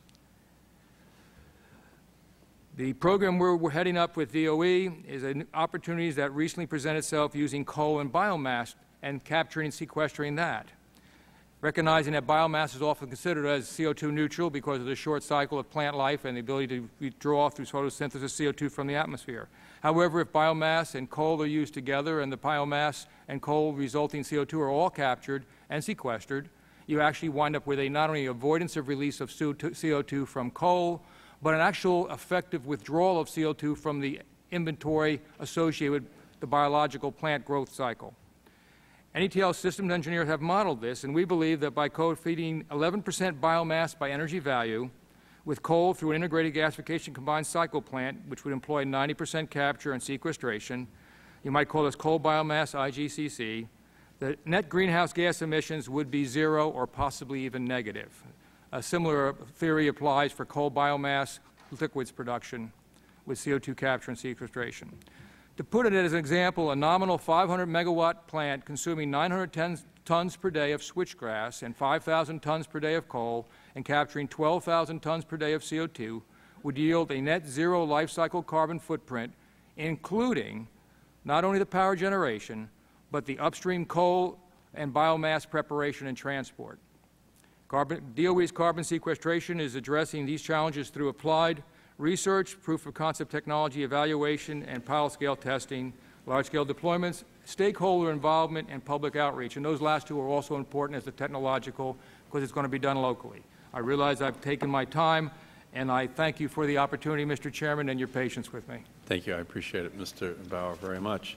The program we're, we're heading up with DOE is an opportunities that recently present itself using coal and biomass and capturing and sequestering that. Recognizing that biomass is often considered as CO2 neutral because of the short cycle of plant life and the ability to withdraw through photosynthesis CO2 from the atmosphere. However, if biomass and coal are used together and the biomass and coal resulting CO2 are all captured and sequestered, you actually wind up with a not only avoidance of release of CO2 from coal, but an actual effective withdrawal of CO2 from the inventory associated with the biological plant growth cycle. NETL systems engineers have modeled this, and we believe that by co-feeding 11% biomass by energy value with coal through an integrated gasification combined cycle plant, which would employ 90% capture and sequestration, you might call this coal biomass IGCC, the net greenhouse gas emissions would be zero or possibly even negative. A similar theory applies for coal biomass liquids production with CO2 capture and sequestration. To put it as an example, a nominal 500 megawatt plant consuming 910 tons per day of switchgrass and 5,000 tons per day of coal and capturing 12,000 tons per day of CO2 would yield a net zero life cycle carbon footprint, including not only the power generation, but the upstream coal and biomass preparation and transport. Carbon, DOE's carbon sequestration is addressing these challenges through applied research, proof of concept technology evaluation, and pilot scale testing, large scale deployments, stakeholder involvement, and public outreach. And those last two are also important as the technological because it's going to be done locally. I realize I've taken my time, and I thank you for the opportunity, Mr. Chairman, and your patience with me. Thank you. I appreciate it, Mr. Bauer, very much.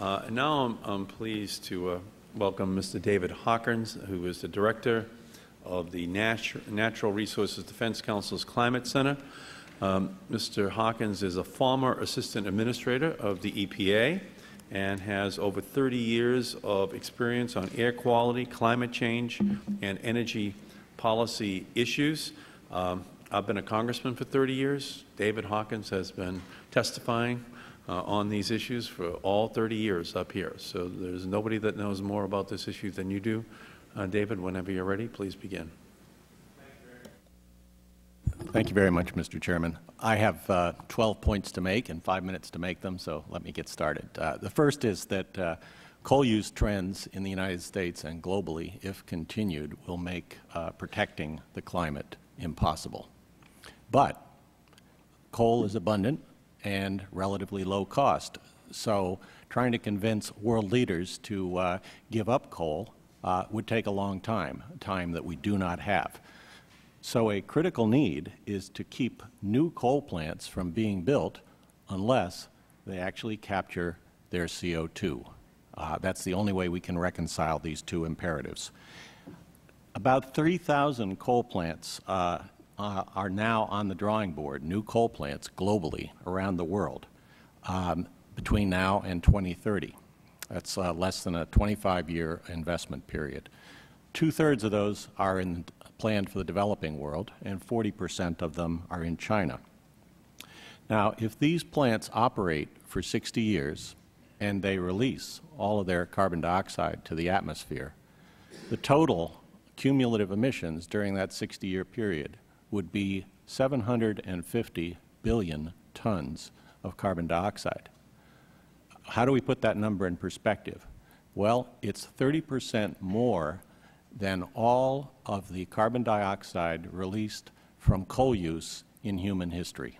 Uh, now I'm, I'm pleased to uh, welcome Mr. David Hawkins, who is the Director of the Natu Natural Resources Defense Council's Climate Center. Um, Mr. Hawkins is a former Assistant Administrator of the EPA and has over 30 years of experience on air quality, climate change, and energy policy issues. Um, I've been a congressman for 30 years. David Hawkins has been testifying uh, on these issues for all 30 years up here. So there's nobody that knows more about this issue than you do. Uh, David, whenever you're ready, please begin. Thank you very much, Mr. Chairman. I have uh, 12 points to make and five minutes to make them, so let me get started. Uh, the first is that uh, coal use trends in the United States and globally, if continued, will make uh, protecting the climate impossible. But coal is abundant and relatively low cost. So trying to convince world leaders to uh, give up coal uh, would take a long time, time that we do not have. So a critical need is to keep new coal plants from being built unless they actually capture their CO2. Uh, that's the only way we can reconcile these two imperatives. About 3,000 coal plants uh, uh, are now on the drawing board, new coal plants globally around the world um, between now and 2030. That's uh, less than a 25-year investment period. Two-thirds of those are in, planned for the developing world, and 40 percent of them are in China. Now, if these plants operate for 60 years and they release all of their carbon dioxide to the atmosphere, the total cumulative emissions during that 60-year period would be 750 billion tons of carbon dioxide. How do we put that number in perspective? Well, it's 30 percent more than all of the carbon dioxide released from coal use in human history.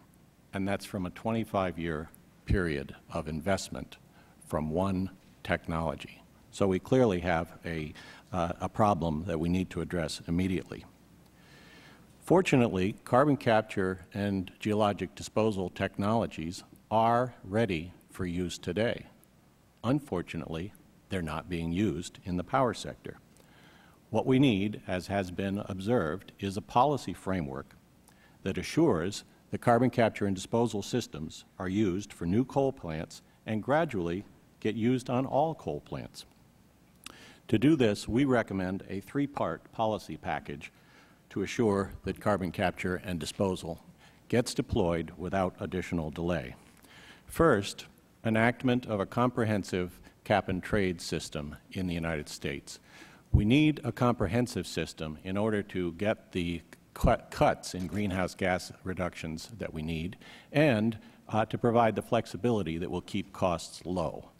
And that's from a 25-year period of investment from one technology. So we clearly have a, uh, a problem that we need to address immediately. Fortunately, carbon capture and geologic disposal technologies are ready for use today. Unfortunately, they're not being used in the power sector. What we need, as has been observed, is a policy framework that assures that carbon capture and disposal systems are used for new coal plants and gradually get used on all coal plants. To do this, we recommend a three-part policy package to assure that carbon capture and disposal gets deployed without additional delay. First, enactment of a comprehensive cap-and-trade system in the United States. We need a comprehensive system in order to get the cut cuts in greenhouse gas reductions that we need and uh, to provide the flexibility that will keep costs low.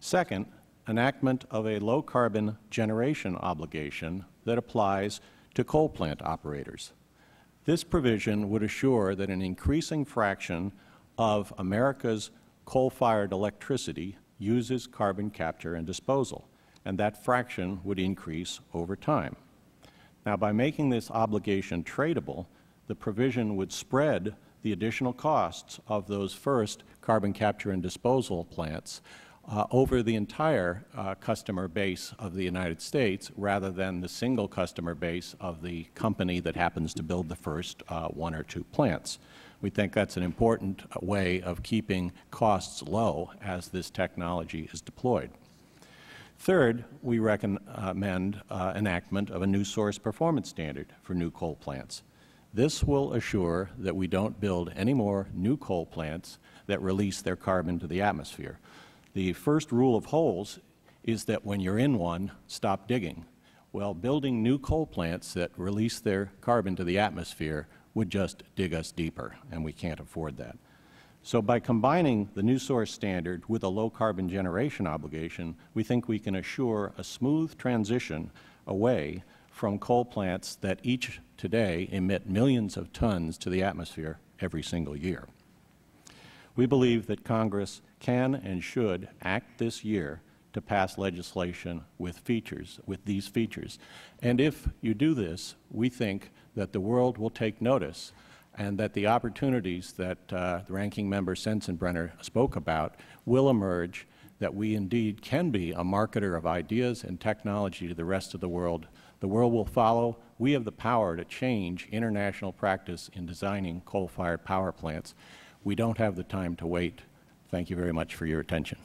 Second, enactment of a low-carbon generation obligation that applies to coal plant operators. This provision would assure that an increasing fraction of America's coal-fired electricity uses carbon capture and disposal, and that fraction would increase over time. Now, by making this obligation tradable, the provision would spread the additional costs of those first carbon capture and disposal plants uh, over the entire uh, customer base of the United States rather than the single customer base of the company that happens to build the first uh, one or two plants. We think that's an important way of keeping costs low as this technology is deployed. Third, we recommend uh, enactment of a new source performance standard for new coal plants. This will assure that we don't build any more new coal plants that release their carbon to the atmosphere. The first rule of holes is that when you're in one, stop digging. Well, building new coal plants that release their carbon to the atmosphere would just dig us deeper, and we can't afford that. So by combining the new source standard with a low carbon generation obligation, we think we can assure a smooth transition away from coal plants that each today emit millions of tons to the atmosphere every single year. We believe that Congress can and should act this year to pass legislation with features, with these features. And if you do this, we think that the world will take notice and that the opportunities that uh, the ranking member Sensenbrenner spoke about will emerge, that we indeed can be a marketer of ideas and technology to the rest of the world. The world will follow. We have the power to change international practice in designing coal-fired power plants. We don't have the time to wait. Thank you very much for your attention.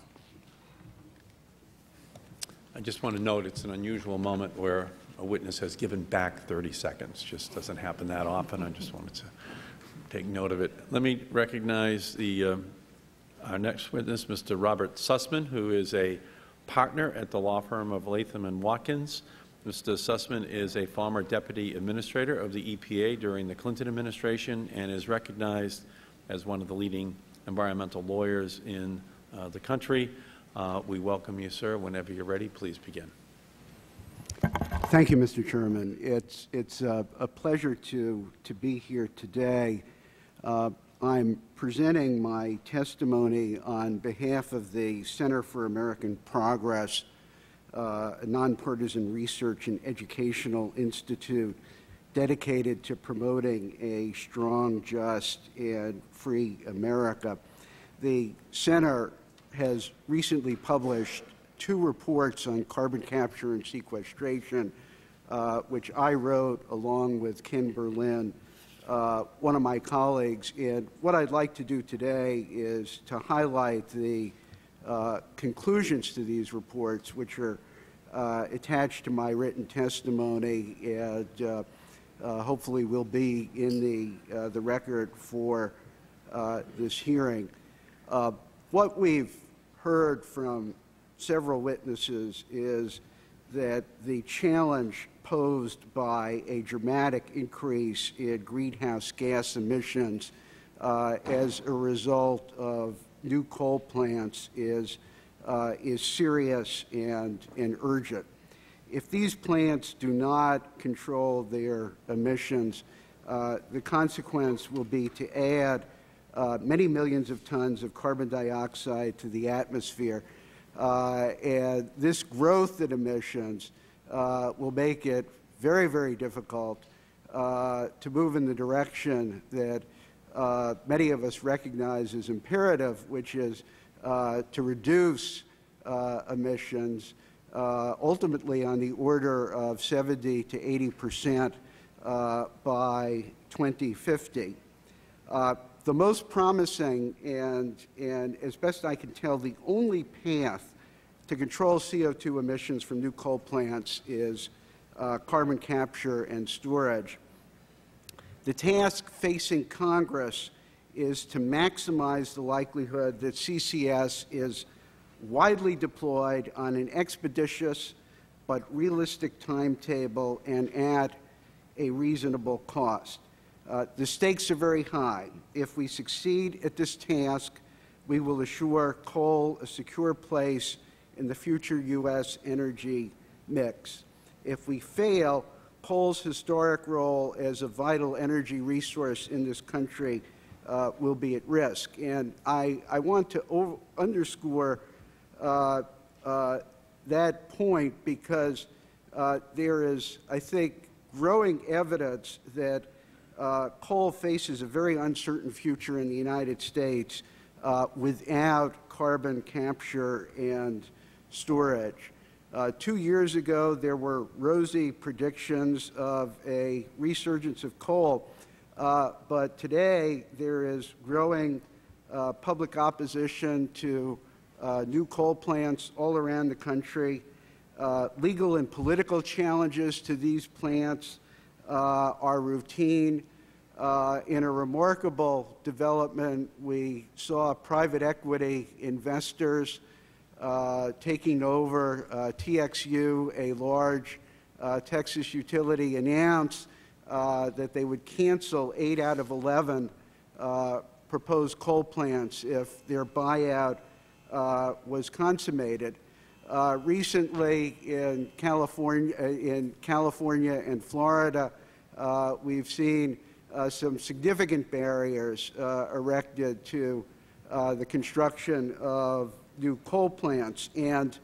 I just want to note it's an unusual moment where a witness has given back 30 seconds. Just doesn't happen that often. I just wanted to take note of it. Let me recognize the, uh, our next witness, Mr. Robert Sussman, who is a partner at the law firm of Latham Watkins. Mr. Sussman is a former deputy administrator of the EPA during the Clinton administration and is recognized as one of the leading environmental lawyers in uh, the country. Uh, we welcome you, sir. Whenever you're ready, please begin. Thank you, Mr. Chairman. It's, it's a, a pleasure to, to be here today. Uh, I'm presenting my testimony on behalf of the Center for American Progress, uh, a nonpartisan research and educational institute dedicated to promoting a strong, just, and free America. The center has recently published two reports on carbon capture and sequestration, uh, which I wrote along with Ken Berlin, uh, one of my colleagues. And what I'd like to do today is to highlight the uh, conclusions to these reports, which are uh, attached to my written testimony and uh, uh, hopefully will be in the, the record for this hearing. what we've heard from several witnesses is that the challenge posed by a dramatic increase in greenhouse gas emissions uh, as a result of new coal plants is, uh, is serious and, and urgent. If these plants do not control their emissions, uh, the consequence will be to add uh, many millions of tons of carbon dioxide to the atmosphere uh, and this growth in emissions uh, will make it very, very difficult uh, to move in the direction that uh, many of us recognize as imperative, which is to reduce emissions ultimately on the order of 70 to 80 percent by 2050. The most promising and, and, as best I can tell, the only path to control CO2 emissions from new coal plants is uh, carbon capture and storage. The task facing Congress is to maximize the likelihood that CCS is widely deployed on an expeditious but realistic timetable and at a reasonable cost. Uh, the stakes are very high. If we succeed at this task, we will assure coal a secure place in the future U.S. energy mix. If we fail, coal's historic role as a vital energy resource in this country uh, will be at risk. And I, I want to underscore uh, uh, that point because uh, there is, I think, growing evidence that uh, coal faces a very uncertain future in the United States uh, without carbon capture and storage. Uh, two years ago, there were rosy predictions of a resurgence of coal, uh, but today there is growing uh, public opposition to uh, new coal plants all around the country. Legal and political challenges to these plants uh, are routine. in a remarkable development, we saw private equity investors uh, taking over uh, TXU, a large uh, Texas utility, announced uh, that they would cancel eight out of 11 uh, proposed coal plants if their buyout was consummated. Recently, in California, in California and Florida, we've seen some significant barriers erected to the construction of new coal plants. And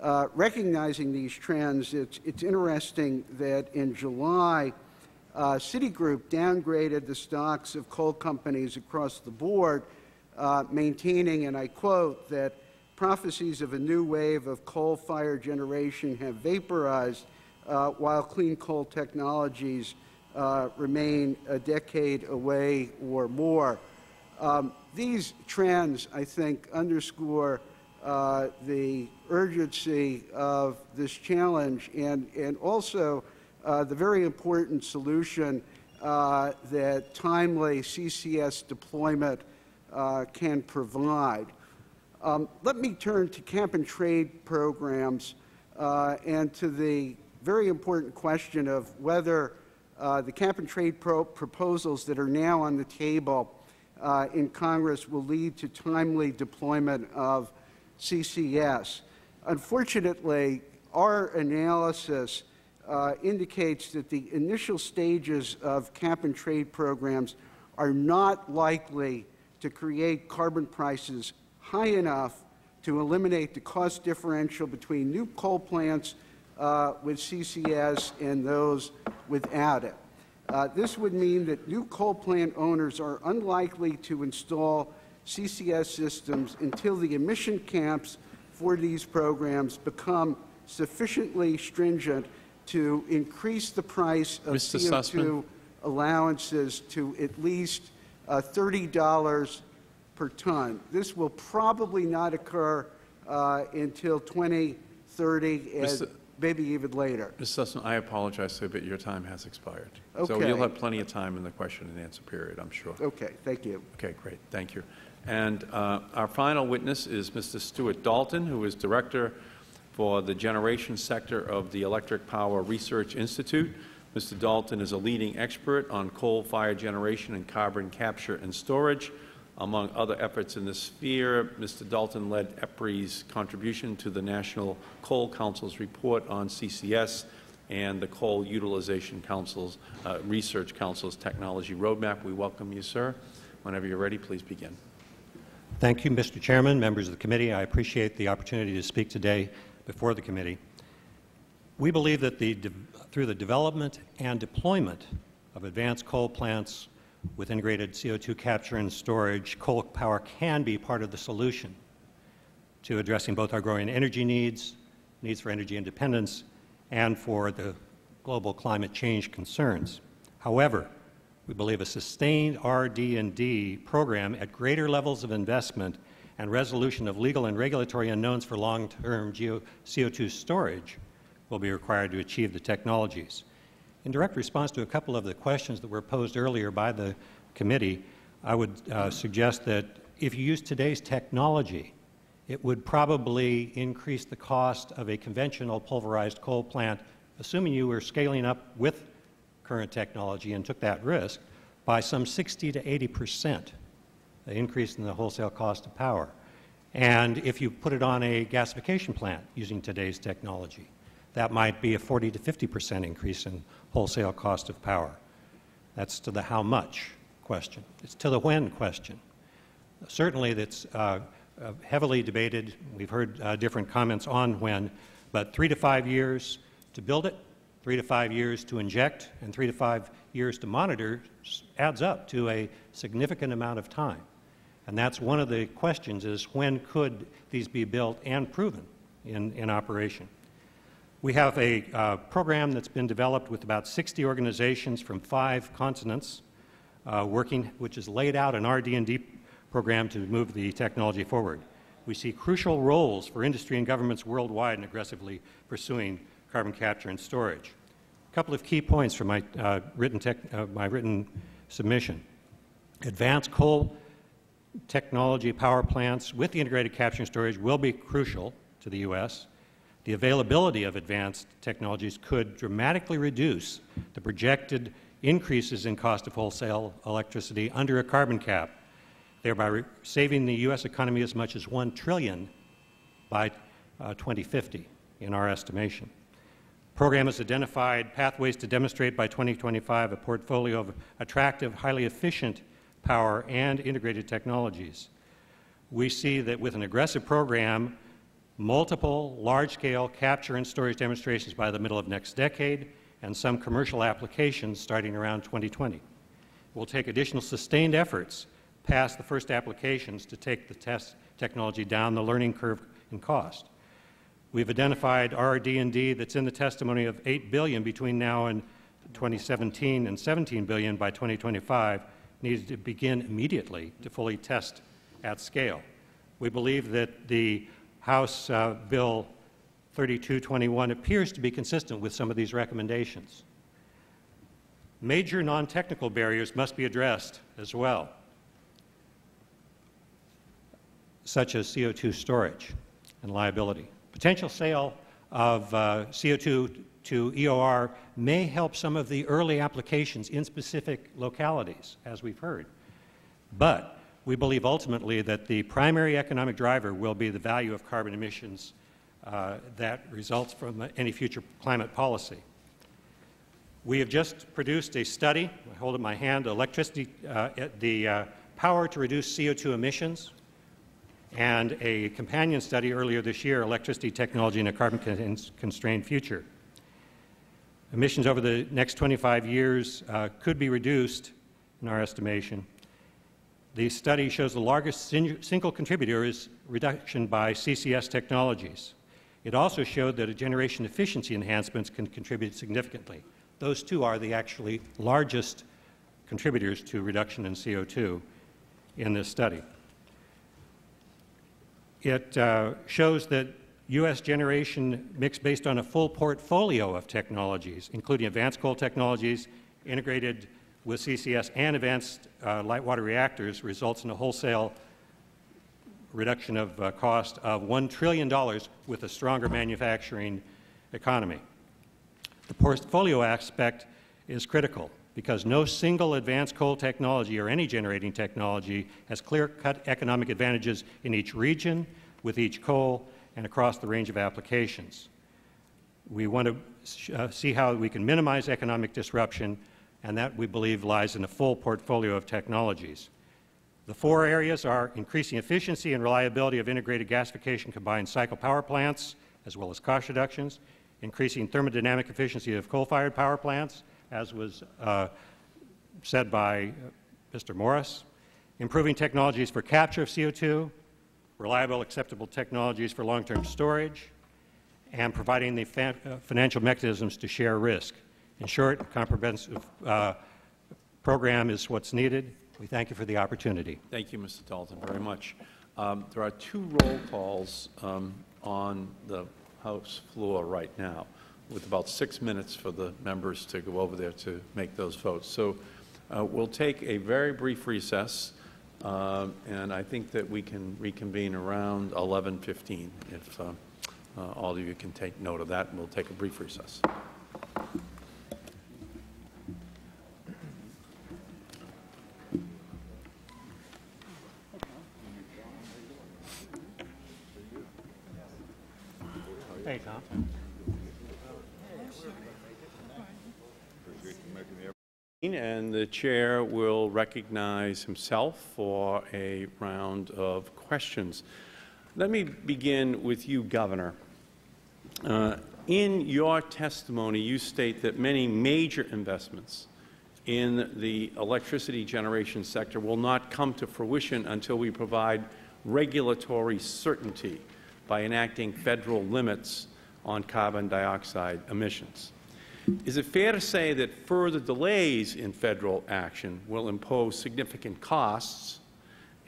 uh, recognizing these trends, it's, it's interesting that in July, uh, Citigroup downgraded the stocks of coal companies across the board, uh, maintaining, and I quote, that prophecies of a new wave of coal fired generation have vaporized uh, while clean coal technologies uh, remain a decade away or more. Um, these trends, I think, underscore uh, the urgency of this challenge and, and also uh, the very important solution uh, that timely CCS deployment uh, can provide. Um, let me turn to cap and trade programs uh, and to the very important question of whether the cap and trade pro proposals that are now on the table in Congress will lead to timely deployment of CCS. Unfortunately, our analysis uh, indicates that the initial stages of cap and trade programs are not likely to create carbon prices high enough to eliminate the cost differential between new coal plants uh, with CCS and those without it. Uh, this would mean that new coal plant owners are unlikely to install CCS systems until the emission caps for these programs become sufficiently stringent to increase the price of Mr. CO2 Sussman? allowances to at least uh, $30 per ton. This will probably not occur uh, until 2030 and Mr. maybe even later. Mr. Sussman, I apologize, sir, but your time has expired. Okay. So you'll have plenty of time in the question and answer period, I'm sure. Okay, thank you. Okay, great, thank you. And uh, our final witness is Mr. Stuart Dalton, who is Director for the Generation Sector of the Electric Power Research Institute. Mr. Dalton is a leading expert on coal-fired generation and carbon capture and storage. Among other efforts in this sphere, Mr. Dalton led EPRI's contribution to the National Coal Council's report on CCS and the Coal Utilization Council's, uh, Research Council's Technology Roadmap. We welcome you, sir. Whenever you're ready, please begin. Thank you, Mr. Chairman, members of the committee. I appreciate the opportunity to speak today before the committee. We believe that the through the development and deployment of advanced coal plants with integrated CO2 capture and storage, coal power can be part of the solution to addressing both our growing energy needs, needs for energy independence, and for the global climate change concerns. However, we believe a sustained RD&D program at greater levels of investment and resolution of legal and regulatory unknowns for long-term CO2 storage will be required to achieve the technologies. In direct response to a couple of the questions that were posed earlier by the committee, I would uh, suggest that if you use today's technology, it would probably increase the cost of a conventional pulverized coal plant, assuming you were scaling up with current technology and took that risk, by some 60 to 80 percent, the increase in the wholesale cost of power. And if you put it on a gasification plant using today's technology, that might be a 40 to 50 percent increase in wholesale cost of power. That's to the how much question. It's to the when question. Certainly, that's uh, uh, heavily debated. We've heard uh, different comments on when, but three to five years to build it, three to five years to inject, and three to five years to monitor adds up to a significant amount of time. And that's one of the questions is when could these be built and proven in, in operation? We have a uh, program that's been developed with about 60 organizations from five continents uh, working, which has laid out an RD&D program to move the technology forward. We see crucial roles for industry and governments worldwide in aggressively pursuing carbon capture and storage. A couple of key points from my, uh, written, tech, uh, my written submission. Advanced coal technology power plants with the integrated capture and storage will be crucial to the U.S the availability of advanced technologies could dramatically reduce the projected increases in cost of wholesale electricity under a carbon cap, thereby saving the U.S. economy as much as 1 trillion by uh, 2050 in our estimation. The program has identified pathways to demonstrate by 2025 a portfolio of attractive, highly efficient power and integrated technologies. We see that with an aggressive program, multiple large-scale capture and storage demonstrations by the middle of next decade, and some commercial applications starting around 2020. It will take additional sustained efforts past the first applications to take the test technology down the learning curve in cost. We've identified RD&D that's in the testimony of 8 billion between now and 2017 and 17 billion by 2025 needs to begin immediately to fully test at scale. We believe that the House uh, Bill 3221 appears to be consistent with some of these recommendations. Major non-technical barriers must be addressed as well, such as CO2 storage and liability. Potential sale of uh, CO2 to EOR may help some of the early applications in specific localities, as we've heard. But we believe ultimately that the primary economic driver will be the value of carbon emissions uh, that results from any future climate policy. We have just produced a study, I hold in my hand, electricity, uh, the uh, power to reduce CO2 emissions, and a companion study earlier this year, electricity technology in a carbon constrained future. Emissions over the next 25 years uh, could be reduced, in our estimation, the study shows the largest single contributor is reduction by CCS technologies. It also showed that a generation efficiency enhancements can contribute significantly. Those two are the actually largest contributors to reduction in CO2 in this study. It uh, shows that U.S. generation mix based on a full portfolio of technologies, including advanced coal technologies, integrated with CCS and advanced uh, light water reactors results in a wholesale reduction of uh, cost of $1 trillion with a stronger manufacturing economy. The portfolio aspect is critical because no single advanced coal technology or any generating technology has clear-cut economic advantages in each region, with each coal, and across the range of applications. We want to uh, see how we can minimize economic disruption and that we believe lies in a full portfolio of technologies. The four areas are increasing efficiency and reliability of integrated gasification combined cycle power plants, as well as cost reductions, increasing thermodynamic efficiency of coal-fired power plants, as was uh, said by uh, Mr. Morris, improving technologies for capture of CO2, reliable, acceptable technologies for long-term storage, and providing the uh, financial mechanisms to share risk. In short, a comprehensive uh, program is what's needed. We thank you for the opportunity. Thank you, Mr. Dalton, very much. Um, There are two roll calls um, on the House floor right now, with about six minutes for the members to go over there to make those votes. So uh, we'll take a very brief recess, um, and I think that we can reconvene around 11:15, if uh, uh, all of you can take note of that, and we'll take a brief recess. And the chair will recognize himself for a round of questions. Let me begin with you, Governor. Uh, in your testimony, you state that many major investments in the electricity generation sector will not come to fruition until we provide regulatory certainty by enacting federal limits on carbon dioxide emissions. Is it fair to say that further delays in federal action will impose significant costs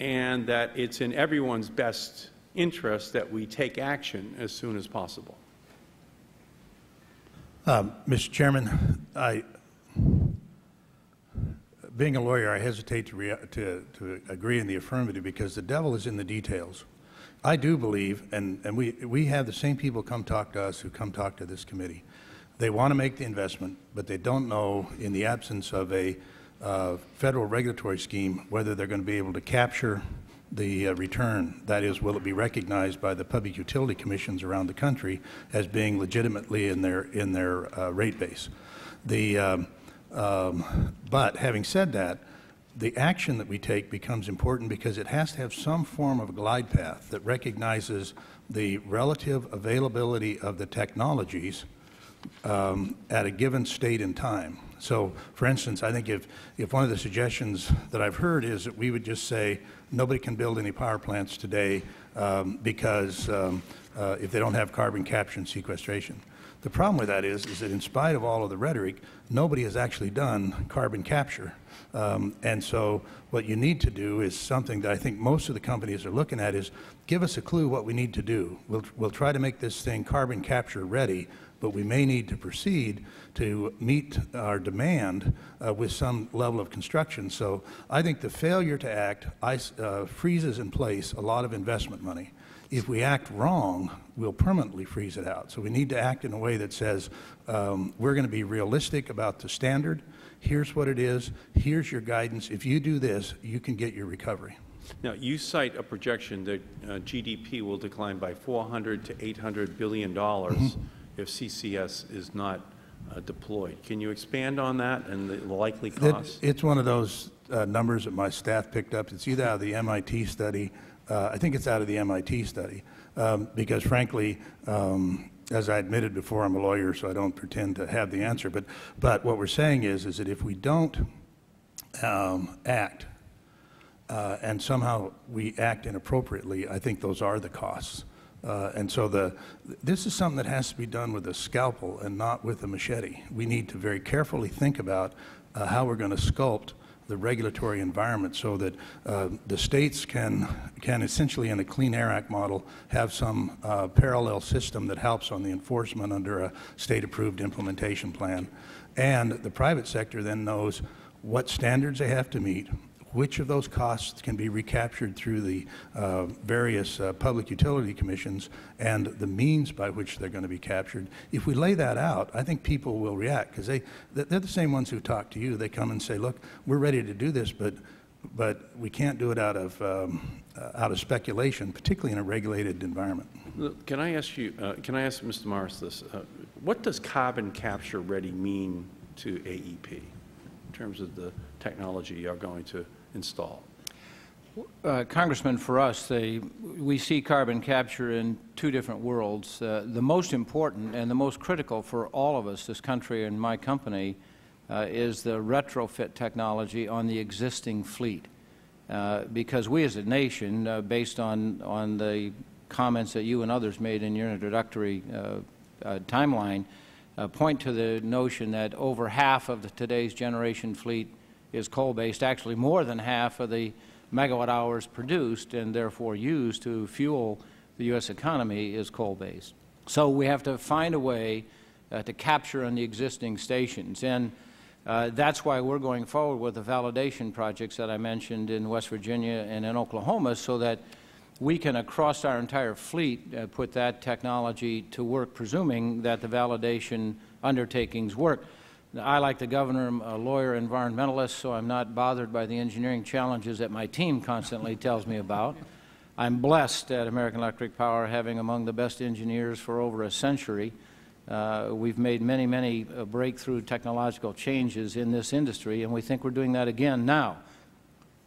and that it's in everyone's best interest that we take action as soon as possible? Um, Mr. Chairman, I, being a lawyer, I hesitate to, to, to agree in the affirmative because the devil is in the details. I do believe, and, and we, we have the same people come talk to us who come talk to this committee. They want to make the investment, but they don't know, in the absence of a uh, federal regulatory scheme, whether they're going to be able to capture the uh, return. That is, will it be recognized by the public utility commissions around the country as being legitimately in their, in their uh, rate base? The, um, um, but having said that, the action that we take becomes important because it has to have some form of glide path that recognizes the relative availability of the technologies um, at a given state and time. So, for instance, I think if, if one of the suggestions that I've heard is that we would just say nobody can build any power plants today um, because um, uh, if they don't have carbon capture and sequestration. The problem with that is, is that in spite of all of the rhetoric, nobody has actually done carbon capture. Um, and so what you need to do is something that I think most of the companies are looking at is give us a clue what we need to do. We'll, we'll try to make this thing carbon capture ready, but we may need to proceed to meet our demand uh, with some level of construction. So I think the failure to act ice, uh, freezes in place a lot of investment money. If we act wrong, we'll permanently freeze it out. So we need to act in a way that says um, we're going to be realistic about the standard. Here's what it is. Here's your guidance. If you do this, you can get your recovery. Now, you cite a projection that uh, GDP will decline by 400 to 800 billion dollars Mm-hmm. If CCS is not uh, deployed. Can you expand on that and the likely costs? It's one of those uh, numbers that my staff picked up. It's either out of the MIT study, uh, I think it's out of the MIT study, um, because frankly, um, as I admitted before, I'm a lawyer, so I don't pretend to have the answer. But, but what we're saying is, is that if we don't um, act, uh, and somehow we act inappropriately, I think those are the costs. Uh, and so the, this is something that has to be done with a scalpel and not with a machete. We need to very carefully think about uh, how we're going to sculpt the regulatory environment so that uh, the states can, can essentially, in a Clean Air Act model, have some uh, parallel system that helps on the enforcement under a state-approved implementation plan. And the private sector then knows what standards they have to meet, which of those costs can be recaptured through the uh, various uh, public utility commissions and the means by which they're going to be captured. If we lay that out, I think people will react because they, they're the same ones who talk to you. They come and say, look, we're ready to do this, but, but we can't do it out of, um, uh, out of speculation, particularly in a regulated environment. Can I ask you, uh, can I ask Mr. Morris this? Uh, What does carbon capture ready mean to AEP in terms of the technology you're going to install? Uh, Congressman, for us, we see carbon capture in two different worlds. Uh, the most important and the most critical for all of us, this country and my company, uh, is the retrofit technology on the existing fleet. Uh, because we as a nation, uh, based on, on the comments that you and others made in your introductory uh, timeline, point to the notion that over half of the, today's generation fleet is coal-based. Actually, more than half of the megawatt hours produced and therefore used to fuel the U.S. economy is coal-based. So we have to find a way uh, to capture on the existing stations. And uh, that's why we're going forward with the validation projects that I mentioned in West Virginia and in Oklahoma so that we can, across our entire fleet, uh, put that technology to work, presuming that the validation undertakings work. I, like the governor, am a lawyer environmentalist, so I'm not bothered by the engineering challenges that my team constantly tells me about. I'm blessed at American Electric Power having among the best engineers for over a century. Uh, we've made many, many uh, breakthrough technological changes in this industry, and we think we're doing that again now.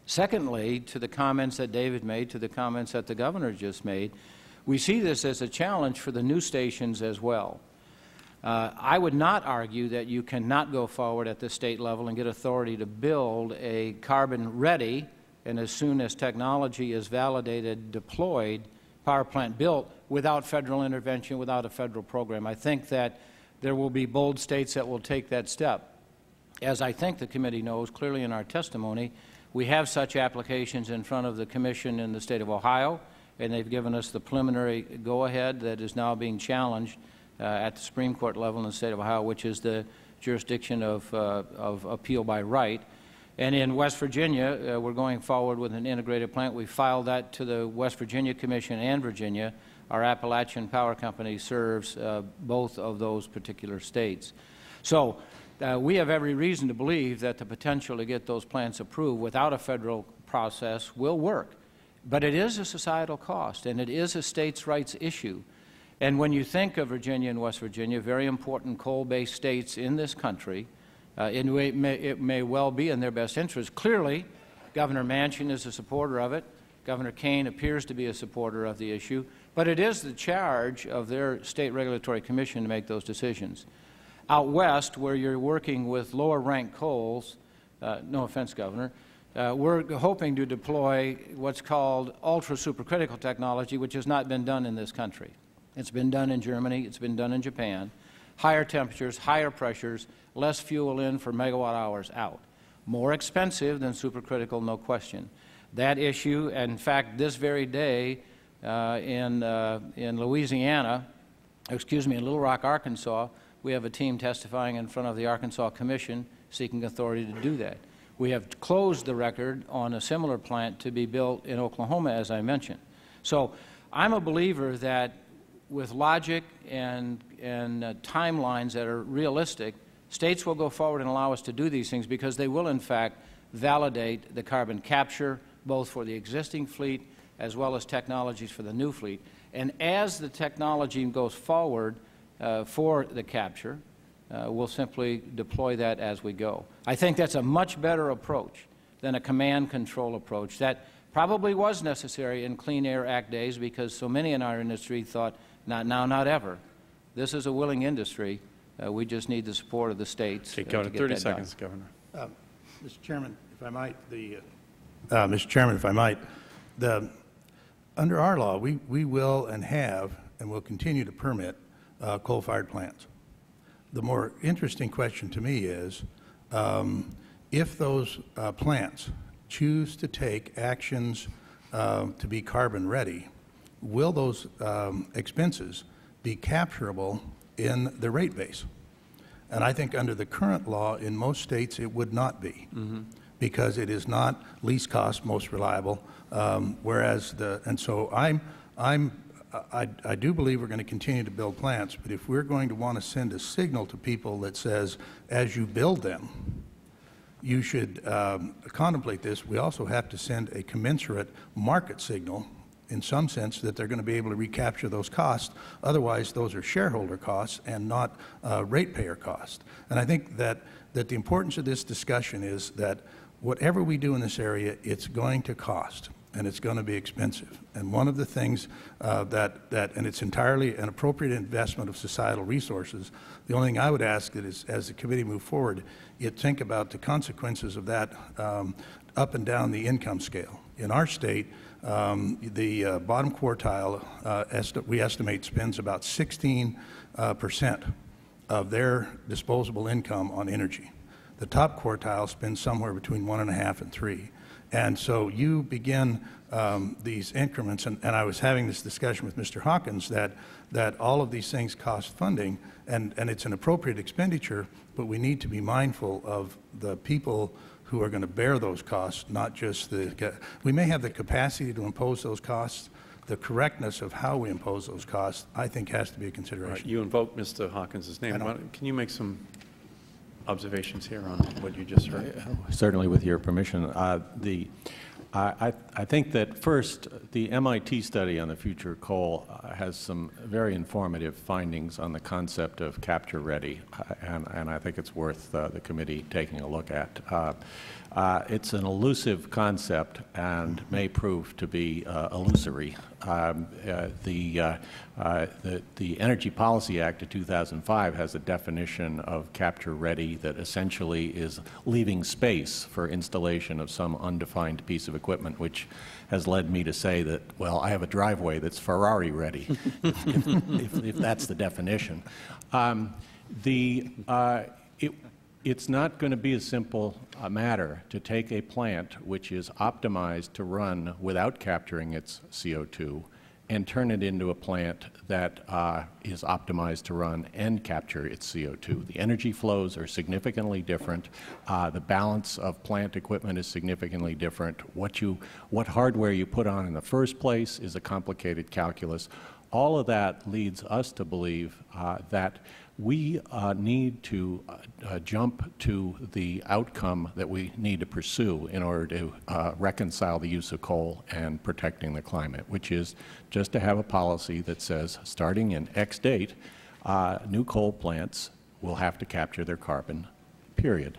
Secondly, to the comments that David made, to the comments that the governor just made, we see this as a challenge for the new stations as well. Uh, I would not argue that you cannot go forward at the state level and get authority to build a carbon ready and as soon as technology is validated, deployed, power plant built without federal intervention, without a federal program. I think that there will be bold states that will take that step. As I think the committee knows clearly in our testimony, we have such applications in front of the Commission in the state of Ohio, and they've given us the preliminary go-ahead that is now being challenged at the Supreme Court level in the state of Ohio, which is the jurisdiction of, uh, of appeal by right. And in West Virginia, uh, we're going forward with an integrated plant. We filed that to the West Virginia Commission and Virginia. Our Appalachian Power Company serves uh, both of those particular states. So uh, we have every reason to believe that the potential to get those plants approved without a federal process will work. But it is a societal cost, and it is a states' rights issue. And when you think of Virginia and West Virginia, very important coal-based states in this country, uh, it, may, it may well be in their best interest. Clearly, Governor Manchin is a supporter of it. Governor Kaine appears to be a supporter of the issue. But it is the charge of their state regulatory commission to make those decisions. Out west, where you're working with lower ranked coals, uh, no offense, Governor, uh, we're hoping to deploy what's called ultra supercritical technology, which has not been done in this country. It's been done in Germany, it's been done in Japan. Higher temperatures, higher pressures, less fuel in for megawatt hours out. More expensive than supercritical, no question. That issue, and in fact, this very day uh, in, uh, in Louisiana, excuse me, in Little Rock, Arkansas, we have a team testifying in front of the Arkansas Commission seeking authority to do that. We have closed the record on a similar plant to be built in Oklahoma, as I mentioned. So I'm a believer that with logic and, and uh, timelines that are realistic, states will go forward and allow us to do these things because they will, in fact, validate the carbon capture, both for the existing fleet as well as technologies for the new fleet. And as the technology goes forward uh, for the capture, uh, we'll simply deploy that as we go. I think that's a much better approach than a command control approach. That probably was necessary in Clean Air Act days because so many in our industry thought, not now, not ever. This is a willing industry. Uh, we just need the support of the states. Okay, uh, Governor, to get 30 that seconds, done. Governor. Uh, Mr. Chairman, if I might, the, uh, uh, Mr. Chairman, if I might, the, under our law, we, we will and have and will continue to permit uh, coal-fired plants. The more interesting question to me is, um, if those uh, plants choose to take actions uh, to be carbon ready, will those um, expenses be capturable in the rate base? And I think under the current law in most states it would not be because it is not least cost, most reliable. Um, whereas the, and so I'm, I'm, I, I do believe we're going to continue to build plants, but if we're going to want to send a signal to people that says, as you build them, you should um, contemplate this, we also have to send a commensurate market signal in some sense that they're going to be able to recapture those costs. Otherwise, those are shareholder costs and not uh, ratepayer costs. And I think that, that the importance of this discussion is that whatever we do in this area, it's going to cost and it's going to be expensive. And one of the things uh, that, that, and it's entirely an appropriate investment of societal resources, the only thing I would ask is as the committee move forward, you think about the consequences of that um, up and down the income scale. In our state, um, the uh, bottom quartile, uh, esti we estimate, spends about 16 uh, percent of their disposable income on energy. the top quartile spends somewhere between one and a half and three. And so you begin um, these increments, and, and I was having this discussion with Mr. Hawkins that, that all of these things cost funding, and, and it's an appropriate expenditure, but we need to be mindful of the people who are going to bear those costs, not just the. We may have the capacity to impose those costs. The correctness of how we impose those costs, I think, has to be a consideration. Right, you invoked Mr. Hawkins' name. I know. Why don't- Can you make some observations here on what you just heard? Certainly, with your permission. Uh, The, I, I- think that first, the MIT study on the future of coal uh, has some very informative findings on the concept of capture ready, uh, and, and I think it's worth uh, the committee taking a look at. Uh, uh, It's an elusive concept and may prove to be uh, illusory. Um, uh, The, uh, uh, the the Energy Policy Act of 2005 has a definition of capture ready that essentially is leaving space for installation of some undefined piece of equipment, which has led me to say that, well, I have a driveway that's Ferrari ready, if, *laughs* if, if that's the definition. Um, the, uh, it, it's not going to be a simple uh, matter to take a plant which is optimized to run without capturing its CO2 and turn it into a plant that uh, is optimized to run and capture its CO2. The energy flows are significantly different. Uh, the balance of plant equipment is significantly different. What, you, what hardware you put on in the first place is a complicated calculus. All of that leads us to believe uh, that we uh, need to uh, uh, jump to the outcome that we need to pursue in order to uh, reconcile the use of coal and protecting the climate, which is just to have a policy that says, starting in X date, uh, new coal plants will have to capture their carbon, period.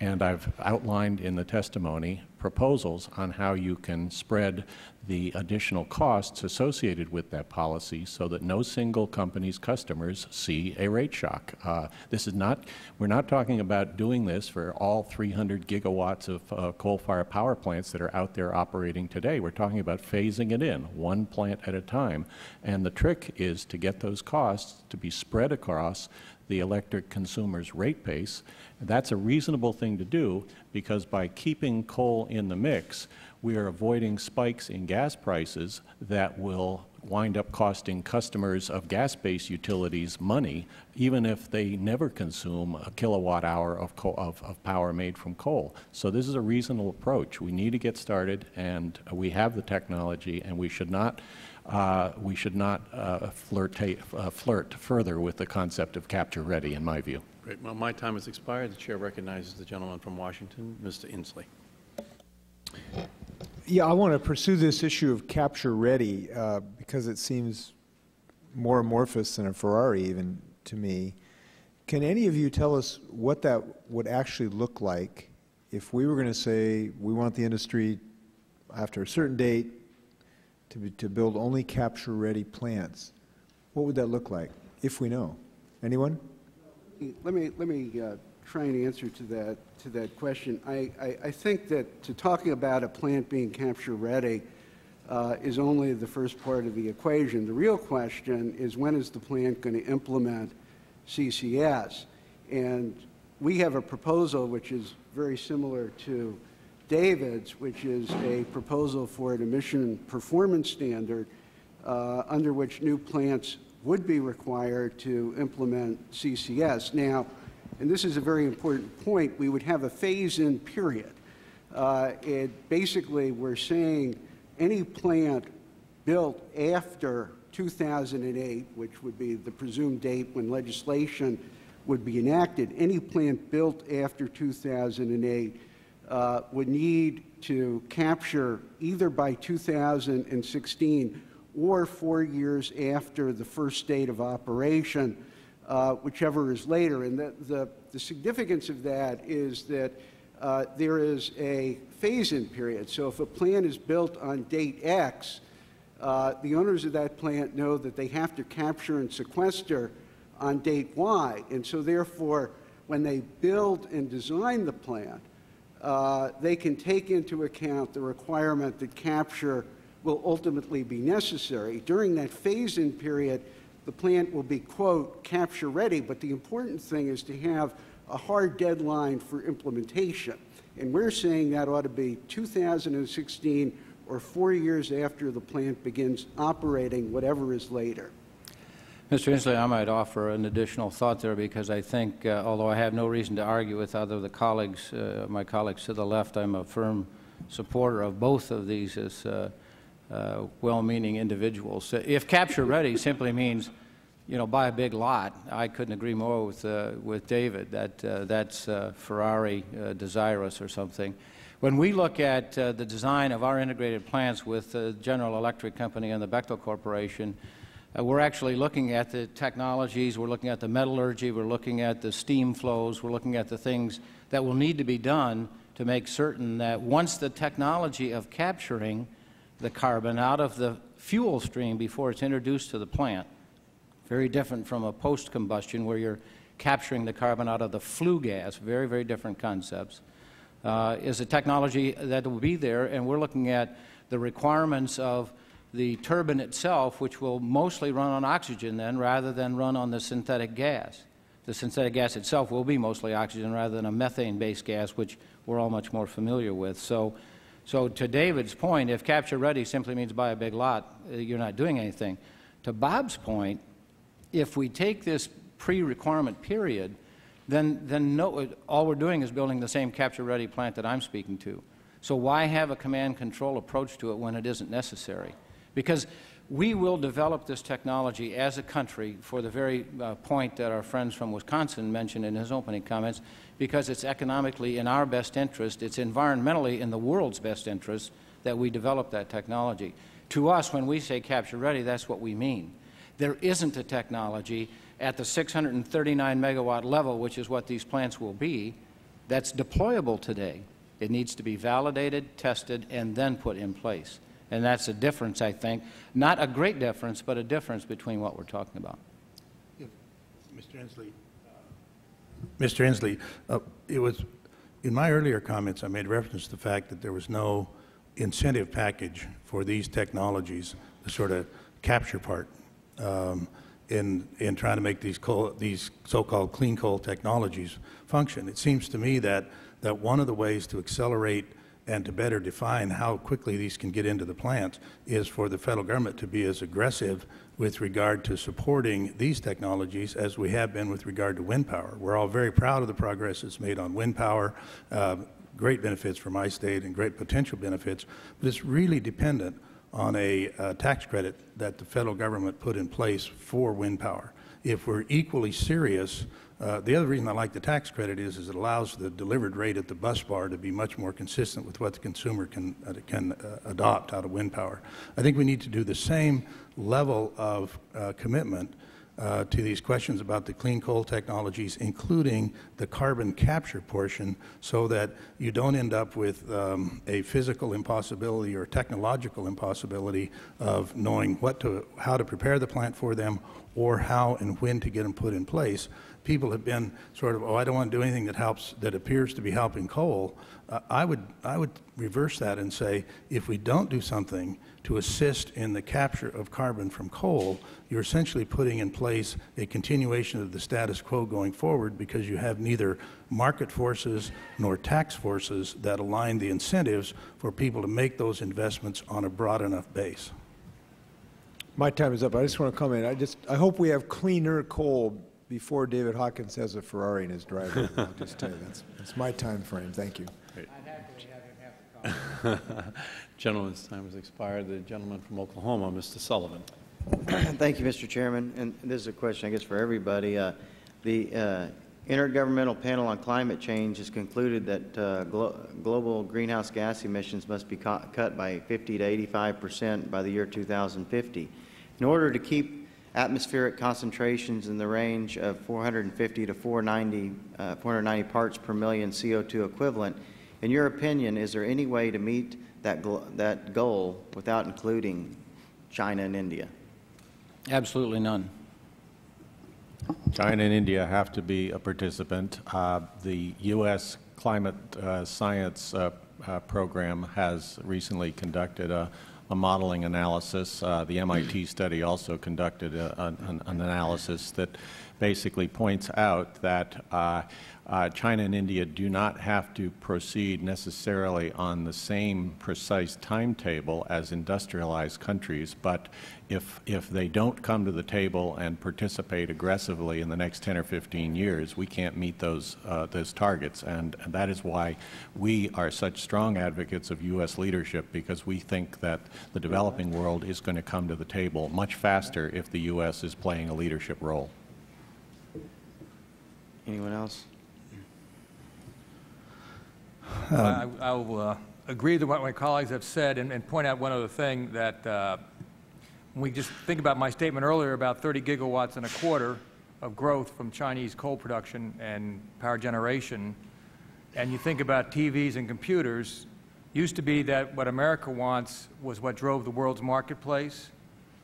And I've outlined in the testimony proposals on how you can spread the additional costs associated with that policy so that no single company's customers see a rate shock. Uh, this is not, we're not talking about doing this for all 300 gigawatts of uh, coal-fired power plants that are out there operating today. We're talking about phasing it in, one plant at a time. And the trick is to get those costs to be spread across the electric consumer's rate base. That's a reasonable thing to do because by keeping coal in the mix, we are avoiding spikes in gas prices that will wind up costing customers of gas-based utilities money, even if they never consume a kilowatt hour of, of, of power made from coal. So this is a reasonable approach. We need to get started, and we have the technology, and we should not uh, we should not uh, uh, flirt further with the concept of capture ready, in my view. Great. Well, my time has expired. The chair recognizes the gentleman from Washington, Mr. Inslee. Yeah, I want to pursue this issue of capture ready uh, because it seems more amorphous than a Ferrari, even to me. Can any of you tell us what that would actually look like if we were going to say we want the industry after a certain date to, be, to build only capture ready plants? What would that look like, if we know? Anyone? Let me, let me uh, try and answer to that, to that question. I, I, I think that to talking about a plant being capture ready uh, is only the first part of the equation. The real question is when is the plant going to implement CCS? And we have a proposal which is very similar to David's, which is a proposal for an emission performance standard uh, under which new plants would be required to implement CCS. Now, and this is a very important point, we would have a phase-in period. Uh, it basically, we're saying any plant built after 2008, which would be the presumed date when legislation would be enacted, any plant built after 2008 uh, would need to capture either by 2016 or four years after the first date of operation, uh, whichever is later. And the, the, the, significance of that is that uh, there is a phase-in period. So if a plant is built on date X, uh, the owners of that plant know that they have to capture and sequester on date Y. And so therefore, when they build and design the plant, uh, they can take into account the requirement that capture will ultimately be necessary. During that phase-in period, the plant will be, quote, capture ready, but the important thing is to have a hard deadline for implementation. And we're saying that ought to be 2016 or four years after the plant begins operating, whatever is later. Mr. Inslee, I might offer an additional thought there because I think, uh, although I have no reason to argue with other the colleagues, uh, my colleagues to the left, I'm a firm supporter of both of these as uh, uh well-meaning individuals. If capture ready simply means, you know, buy a big lot, I couldn't agree more with uh, with David that uh, that's Ferrari desirous or something. When we look at the design of our integrated plants with the General Electric Company and the Bechtel Corporation, uh, we're actually looking at the technologies, we're looking at the metallurgy, we're looking at the steam flows, we're looking at the things that will need to be done to make certain that once the technology of capturing the carbon out of the fuel stream before it's introduced to the plant, very different from a post combustion where you're capturing the carbon out of the flue gas, very, very different concepts, uh, is a technology that will be there, and we're looking at the requirements of the turbine itself, which will mostly run on oxygen then rather than run on the synthetic gas. The synthetic gas itself will be mostly oxygen rather than a methane-based gas, which we're all much more familiar with. So, so to David's point, if capture ready simply means buy a big lot, uh, you're not doing anything. To Bob's point, if we take this pre-requirement period, then, then no, all we're doing is building the same capture ready plant that I'm speaking to. So why have a command control approach to it when it isn't necessary? Because we will develop this technology as a country for the very uh, point that our friends from Wisconsin mentioned in his opening comments, because it's economically in our best interest, it's environmentally in the world's best interest that we develop that technology. To us, when we say capture ready, that's what we mean. There isn't a technology at the 639 megawatt level, which is what these plants will be, that's deployable today. It needs to be validated, tested, and then put in place. And that's a difference, I think. Not a great difference, but a difference between what we're talking about. Mr. Inslee, Mr. Inslee, uh, it was in my earlier comments, I made reference to the fact that there was no incentive package for these technologies, the sort of capture part, um, in in trying to make these coal, these so-called clean coal technologies function. It seems to me that that one of the ways to accelerate and to better define how quickly these can get into the plants is for the federal government to be as aggressive with regard to supporting these technologies as we have been with regard to wind power. We're all very proud of the progress that's made on wind power, uh, great benefits for my state and great potential benefits, but it's really dependent on a uh, tax credit that the federal government put in place for wind power. If we're equally serious uh, the other reason I like the tax credit is, is it allows the delivered rate at the bus bar to be much more consistent with what the consumer can, uh, can uh, adopt out of wind power. I think we need to do the same level of uh, commitment uh, to these questions about the clean coal technologies, including the carbon capture portion, so that you don't end up with um, a physical impossibility or technological impossibility of knowing what to, how to prepare the plant for them or how and when to get them put in place people have been sort of, oh, I don't want to do anything that helps, that appears to be helping coal. Uh, I would, I would reverse that and say, if we don't do something to assist in the capture of carbon from coal, you're essentially putting in place a continuation of the status quo going forward because you have neither market forces nor tax forces that align the incentives for people to make those investments on a broad enough base. My time is up. I just want to comment. I just I hope we have cleaner coal before David Hawkins has a Ferrari in his driveway. I'll just tell you, that's, that's my time frame. Thank you. *laughs* Gentleman's time has expired. The gentleman from Oklahoma, Mr. Sullivan. *clears throat* Thank you, Mr. Chairman. And this is a question, I guess, for everybody. Uh, the uh, Intergovernmental Panel on Climate Change has concluded that uh, glo global greenhouse gas emissions must be cut by 50 to 85 percent by the year 2050. In order to keep atmospheric concentrations in the range of 450 to 490, uh, 490 parts per million CO2 equivalent. In your opinion, is there any way to meet that, that goal without including China and India? Absolutely none. China and India have to be a participant. Uh, the U.S. climate uh, science uh, uh, program has recently conducted a a modeling analysis. Uh, the MIT *clears throat* study also conducted a, an, an, analysis that basically points out that uh, China and India do not have to proceed necessarily on the same precise timetable as industrialized countries, but if, if they don't come to the table and participate aggressively in the next 10 or 15 years, we can't meet those, uh, those targets. And, and that is why we are such strong advocates of U.S. leadership, because we think that the developing world is going to come to the table much faster if the U.S. is playing a leadership role. Anyone else? I I will uh, agree with what my colleagues have said and and point out one other thing, that uh, we just think about my statement earlier about 30 gigawatts and a quarter of growth from Chinese coal production and power generation, and you think about TVs and computers, used to be that what America wants was what drove the world's marketplace.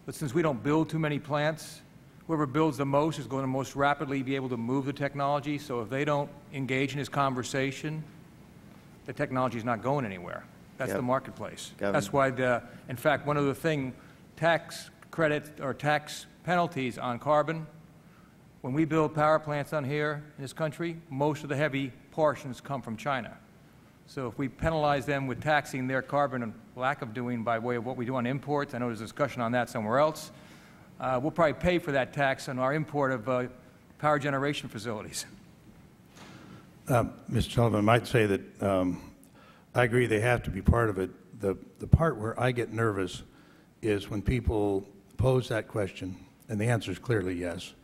But since we don't build too many plants, whoever builds the most is going to most rapidly be able to move the technology. So if they don't engage in this conversation, the technology is not going anywhere. That's Yep. the marketplace. That's why, the, in fact, one other thing, tax credit or tax penalties on carbon, when we build power plants on here in this country, most of the heavy portions come from China. So if we penalize them with taxing their carbon and lack of doing by way of what we do on imports, I know there's a discussion on that somewhere else, uh, we'll probably pay for that tax on our import of uh, power generation facilities. Uh, Mr. Sullivan, might say that um, I agree they have to be part of it. The, the part where I get nervous is when people pose that question, and the answer is clearly yes,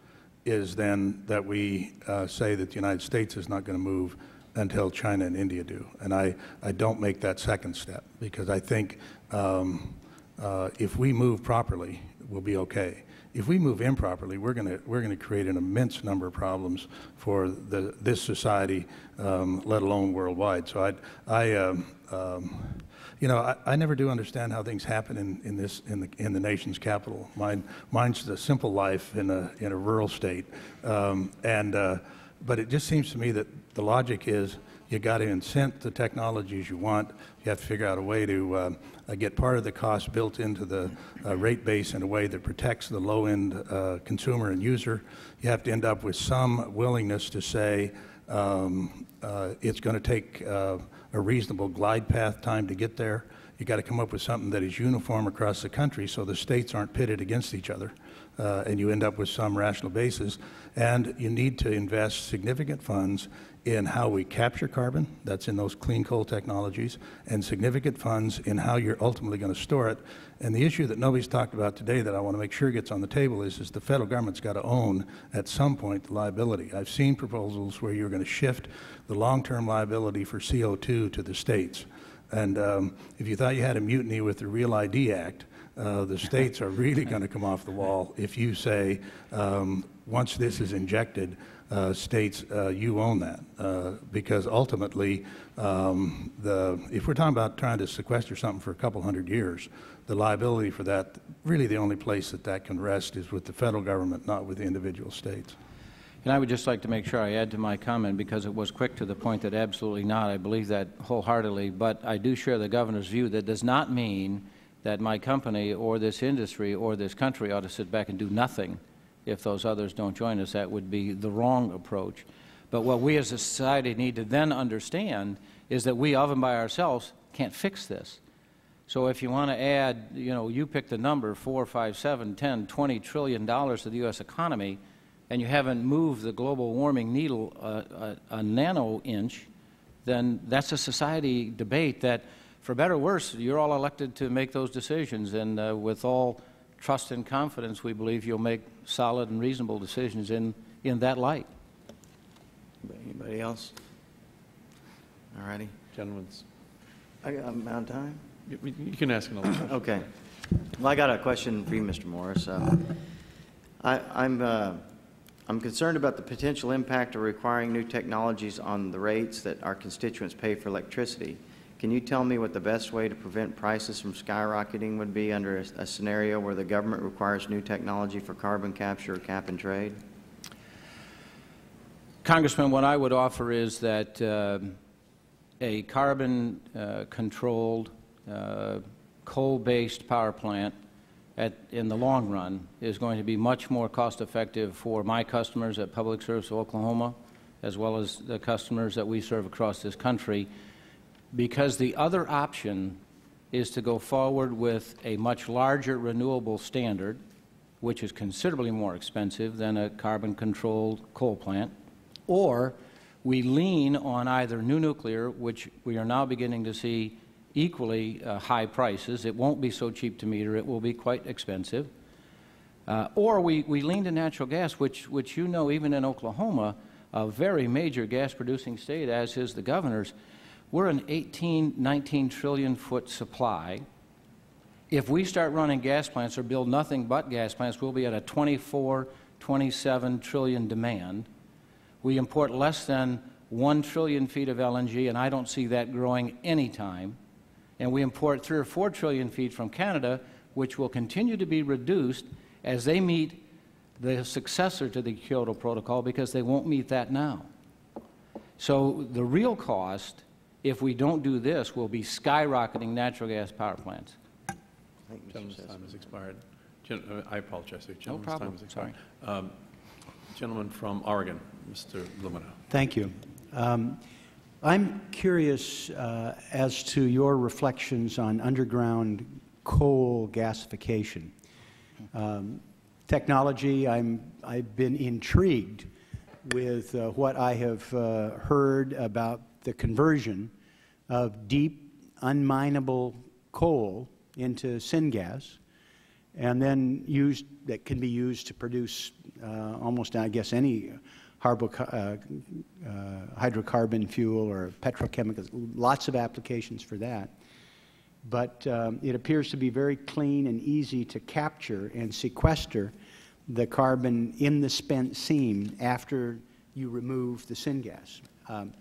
is then that we uh, say that the United States is not going to move until China and India do. And I, I don't make that second step because I think um, uh, if we move properly, we'll be okay. If we move improperly, we're going to we're to create an immense number of problems for the, this society, um, let alone worldwide. So I, I um, um, you know, I, I never do understand how things happen in, in this in the in the nation's capital. Mine mine's the simple life in a in a rural state, um, and uh, but it just seems to me that the logic is you got to incent the technologies you want. You have to figure out a way to uh, uh, get part of the cost built into the uh, rate base in a way that protects the low-end uh, consumer and user. You have to end up with some willingness to say um, uh, it's going to take uh, a reasonable glide path time to get there. You got to come up with something that is uniform across the country so the states aren't pitted against each other. Uh, and you end up with some rational basis. And you need to invest significant funds in how we capture carbon, that's in those clean coal technologies, and significant funds in how you're ultimately going to store it. And the issue that nobody's talked about today that I want to make sure gets on the table is, is the federal government's got to own at some point the liability. I've seen proposals where you're going to shift the long-term liability for CO2 to the states. And um, if you thought you had a mutiny with the Real ID Act, uh, the *laughs* states are really going to come off the wall if you say, um, once this is injected, uh, states, uh, you own that. Uh, because ultimately, um, the, if we're talking about trying to sequester something for a couple hundred years, the liability for that, really the only place that that can rest is with the federal government, not with the individual states. And I would just like to make sure I add to my comment because it was quick to the point that absolutely not. I believe that wholeheartedly. But I do share the governor's view. That does not mean that my company or this industry or this country ought to sit back and do nothing if those others don't join us. That would be the wrong approach. But what we as a society need to then understand is that we of and by ourselves can't fix this. So if you want to add, you know, you pick the number, four, five, seven, ten, twenty trillion dollars to the U.S. economy, and you haven't moved the global warming needle a, a, a nano inch, then that's a society debate that, for better or worse, you're all elected to make those decisions. And uh, with all trust and confidence, we believe you'll make solid and reasonable decisions in, in that light. Anybody else? All righty. Gentlemen's. I got, I'm out of time? You, you can ask another question. Okay. Well, I got a question for you, Mr. Morris. Uh, I, I'm, uh, I'm concerned about the potential impact of requiring new technologies on the rates that our constituents pay for electricity. Can you tell me what the best way to prevent prices from skyrocketing would be under a, a scenario where the government requires new technology for carbon capture or cap and trade? Congressman, what I would offer is that uh, a carbon uh, controlled, uh, coal based power plant at, in the long run, is going to be much more cost-effective for my customers at Public Service of Oklahoma, as well as the customers that we serve across this country, because the other option is to go forward with a much larger renewable standard, which is considerably more expensive than a carbon-controlled coal plant, or we lean on either new nuclear, which we are now beginning to see equally uh, high prices. It won't be so cheap to meter, it will be quite expensive. Uh, or we, we lean to natural gas, which, which you know, even in Oklahoma, a very major gas producing state, as is the governor's, we're an 18, 19 trillion foot supply. If we start running gas plants or build nothing but gas plants, we'll be at a 24, 27 trillion demand. We import less than 1 trillion feet of LNG, and I don't see that growing anytime. And we import 3 or 4 trillion feet from Canada, which will continue to be reduced as they meet the successor to the Kyoto Protocol because they won't meet that now. So the real cost if we don't do this, we'll be skyrocketing natural gas power plants. Thank you, Gentleman's time has expired. Gen uh, I apologize. Gentleman's problem. time has expired. Um, gentleman from Oregon, Mr. Blumenauer. Thank you. Um, I'm curious uh, as to your reflections on underground coal gasification. Um, technology, I'm, I've been intrigued with uh, what I have uh, heard about the conversion of deep, unminable coal into syngas, and then used that can be used to produce uh, almost, I guess, any uh, uh, hydrocarbon fuel or petrochemicals. Lots of applications for that. But um, it appears to be very clean and easy to capture and sequester the carbon in the spent seam after you remove the syngas. Um,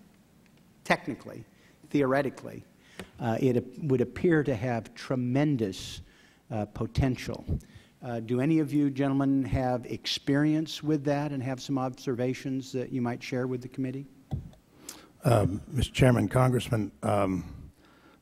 technically, theoretically, uh, it would appear to have tremendous uh, potential. Uh, do any of you gentlemen have experience with that and have some observations that you might share with the committee? Um, Mr. Chairman, Congressman, um,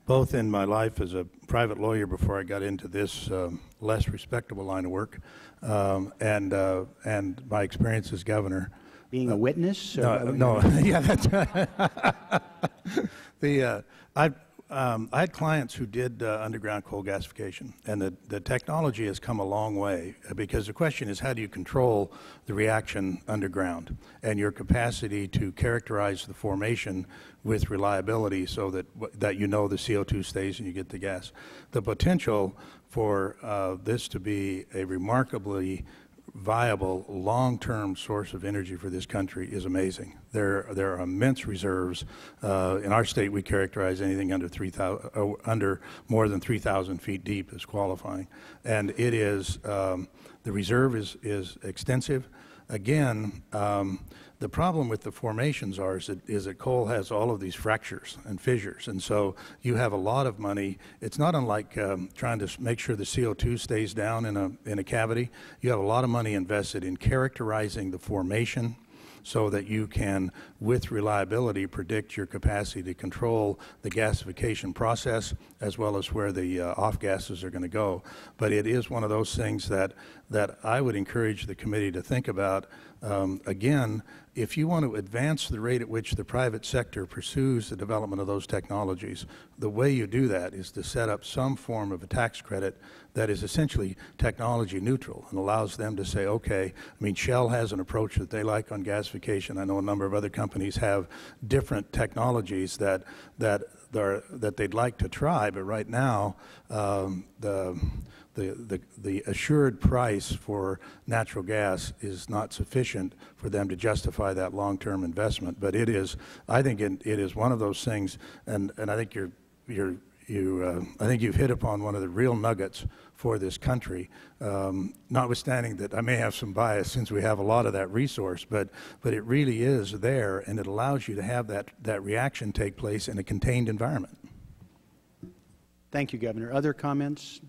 both in my life as a private lawyer before I got into this um, less respectable line of work, um, and uh, and my experience as governor. Being a witness? no, no *laughs* yeah, that's *laughs* the uh, I, um, I had clients who did uh, underground coal gasification, and the, the technology has come a long way uh, because the question is how do you control the reaction underground and your capacity to characterize the formation with reliability so that, that you know the CO2 stays and you get the gas. The potential for uh, this to be a remarkably viable long-term source of energy for this country is amazing. There, there are immense reserves. Uh, in our state, we characterize anything under 3,000, uh, under more than 3,000 feet deep as qualifying, and it is um, the reserve is is extensive. Again. Um, the problem with the formations are is that, is that coal has all of these fractures and fissures, and so you have a lot of money. It's not unlike um, trying to make sure the CO2 stays down in a, in a cavity. You have a lot of money invested in characterizing the formation so that you can, with reliability, predict your capacity to control the gasification process as well as where the uh, off gases are going to go. But it is one of those things that, that I would encourage the committee to think about. Um, again, if you want to advance the rate at which the private sector pursues the development of those technologies, the way you do that is to set up some form of a tax credit that is essentially technology neutral and allows them to say, okay, I mean, Shell has an approach that they like on gasification. I know a number of other companies have different technologies that, that, are, that they'd like to try, but right now, um, the, the, the, the assured price for natural gas is not sufficient for them to justify that long-term investment. But it is, I think it, it is one of those things, and, and I think you're, you're, you, uh, I think you've hit upon one of the real nuggets for this country, um, notwithstanding that I may have some bias since we have a lot of that resource, but, but it really is there and it allows you to have that, that reaction take place in a contained environment. Thank you, Governor. Other comments?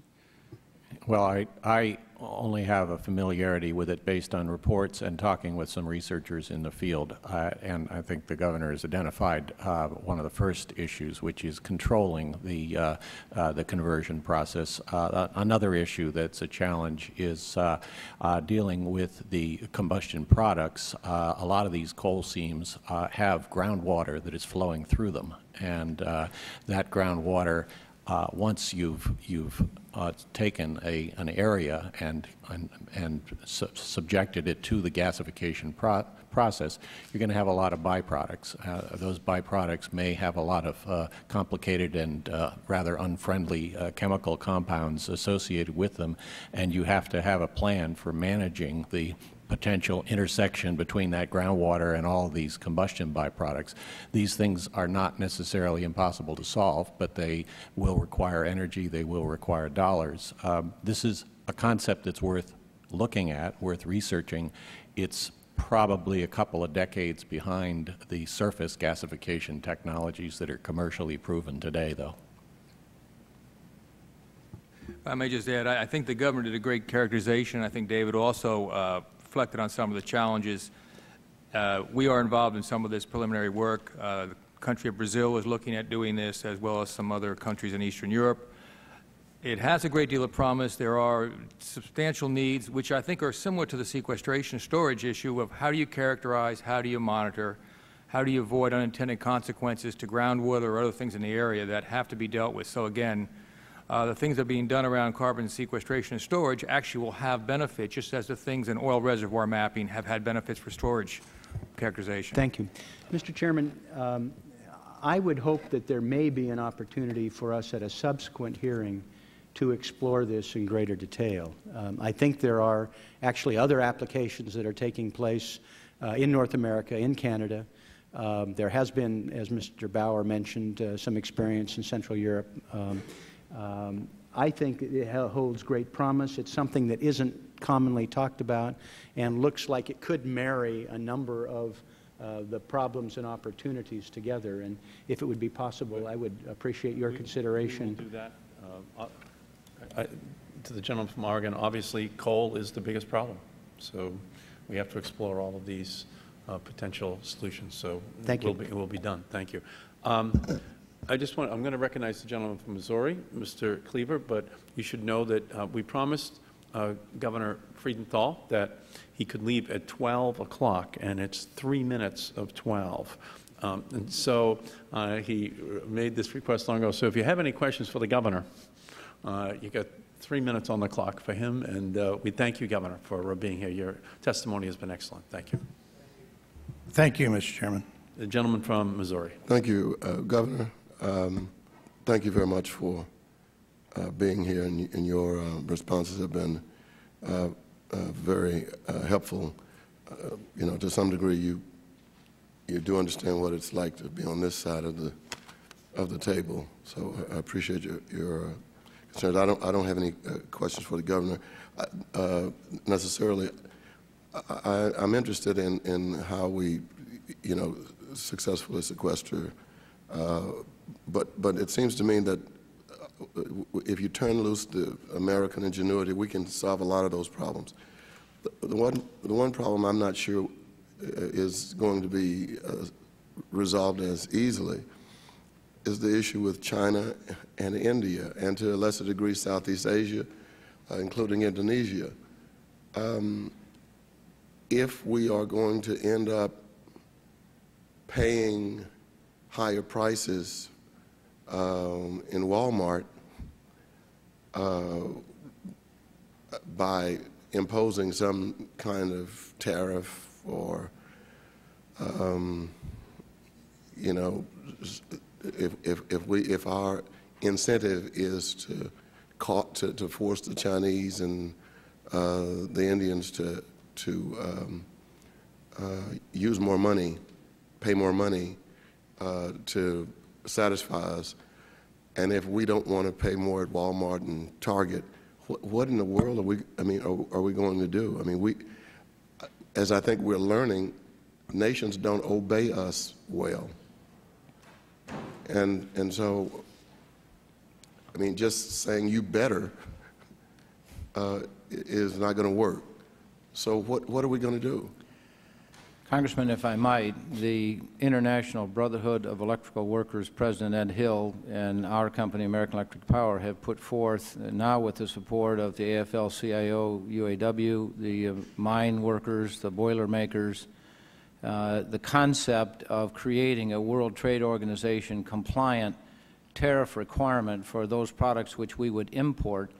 Well, I, I only have a familiarity with it based on reports and talking with some researchers in the field. Uh, and I think the governor has identified uh, one of the first issues, which is controlling the, uh, uh, the conversion process. Uh, another issue that's a challenge is dealing with the combustion products. a lot of these coal seams have groundwater that is flowing through them. And that groundwater once you've you've uh, taken a an area and and, and su subjected it to the gasification pro process, you're going to have a lot of byproducts. Uh, those byproducts may have a lot of uh, complicated and uh, rather unfriendly uh, chemical compounds associated with them, and you have to have a plan for managing the potential intersection between that groundwater and all these combustion byproducts. These things are not necessarily impossible to solve, but they will require energy, they will require dollars. Um, this is a concept that's worth looking at, worth researching. It's probably a couple of decades behind the surface gasification technologies that are commercially proven today, though. I may just add, I think the governor did a great characterization. I think David also uh, reflected on some of the challenges. Uh, we are involved in some of this preliminary work. Uh, the country of Brazil is looking at doing this, as well as some other countries in Eastern Europe. It has a great deal of promise. There are substantial needs, which I think are similar to the sequestration storage issue of how do you characterize, how do you monitor, how do you avoid unintended consequences to groundwater or other things in the area that have to be dealt with. So again, uh, the things that are being done around carbon sequestration and storage actually will have benefits, just as the things in oil reservoir mapping have had benefits for storage characterization. Thank you. Mr. Chairman, um, I would hope that there may be an opportunity for us at a subsequent hearing to explore this in greater detail. Um, I think there are actually other applications that are taking place uh, in North America, in Canada. Um, there has been, as Mr. Bauer mentioned, uh, some experience in Central Europe. Um, I think it holds great promise. It's something that isn't commonly talked about and looks like it could marry a number of uh, the problems and opportunities together. And if it would be possible, I would appreciate your we, consideration. We will do that. Uh, I, to the gentleman from Oregon, obviously coal is the biggest problem. So we have to explore all of these uh, potential solutions. So Thank it will, you. be, it will be done. Thank you. Um, I just want, I'm going to recognize the gentleman from Missouri, Mr. Cleaver, but you should know that uh, we promised uh, Governor Freudenthal that he could leave at 12 o'clock, and it's three minutes of 12. Um, and so uh, he made this request long ago. So if you have any questions for the governor, uh, you got three minutes on the clock for him, and uh, we thank you, Governor, for being here. Your testimony has been excellent. Thank you. Thank you, Mr. Chairman. The gentleman from Missouri. Thank you, uh, Governor. Um, thank you very much for uh, being here, and, and your uh, responses have been uh, uh, very uh, helpful. you know, to some degree, you you do understand what it's like to be on this side of the of the table. So I, appreciate your your concerns. I don't I don't have any questions for the governor necessarily. I, am interested in, in how we, you know, successfully sequester uh, but, but it seems to me that uh, if you turn loose the American ingenuity, we can solve a lot of those problems. The, one, the one problem I'm not sure uh, is going to be uh, resolved as easily is the issue with China and India, and to a lesser degree Southeast Asia, uh, including Indonesia. Um, if we are going to end up paying higher prices um, in Walmart uh, by imposing some kind of tariff or, um, you know, if, if, if, we, if our incentive is to, to, to force the Chinese and uh, the Indians to, to um, uh, use more money, pay more money uh, to satisfy us. And if we don't want to pay more at Walmart and Target, what, what in the world are we, I mean, are, are, we going to do? I mean, we, as I think we're learning, nations don't obey us well. And, and so, I mean, just saying you better uh, is not going to work. So what, what are we going to do? Congressman, if I might, the International Brotherhood of Electrical Workers President Ed Hill and our company, American Electric Power, have put forth, now with the support of the AFL-CIO, UAW, the uh, mine workers, the boiler makers, uh, the concept of creating a World Trade Organization compliant tariff requirement for those products which we would import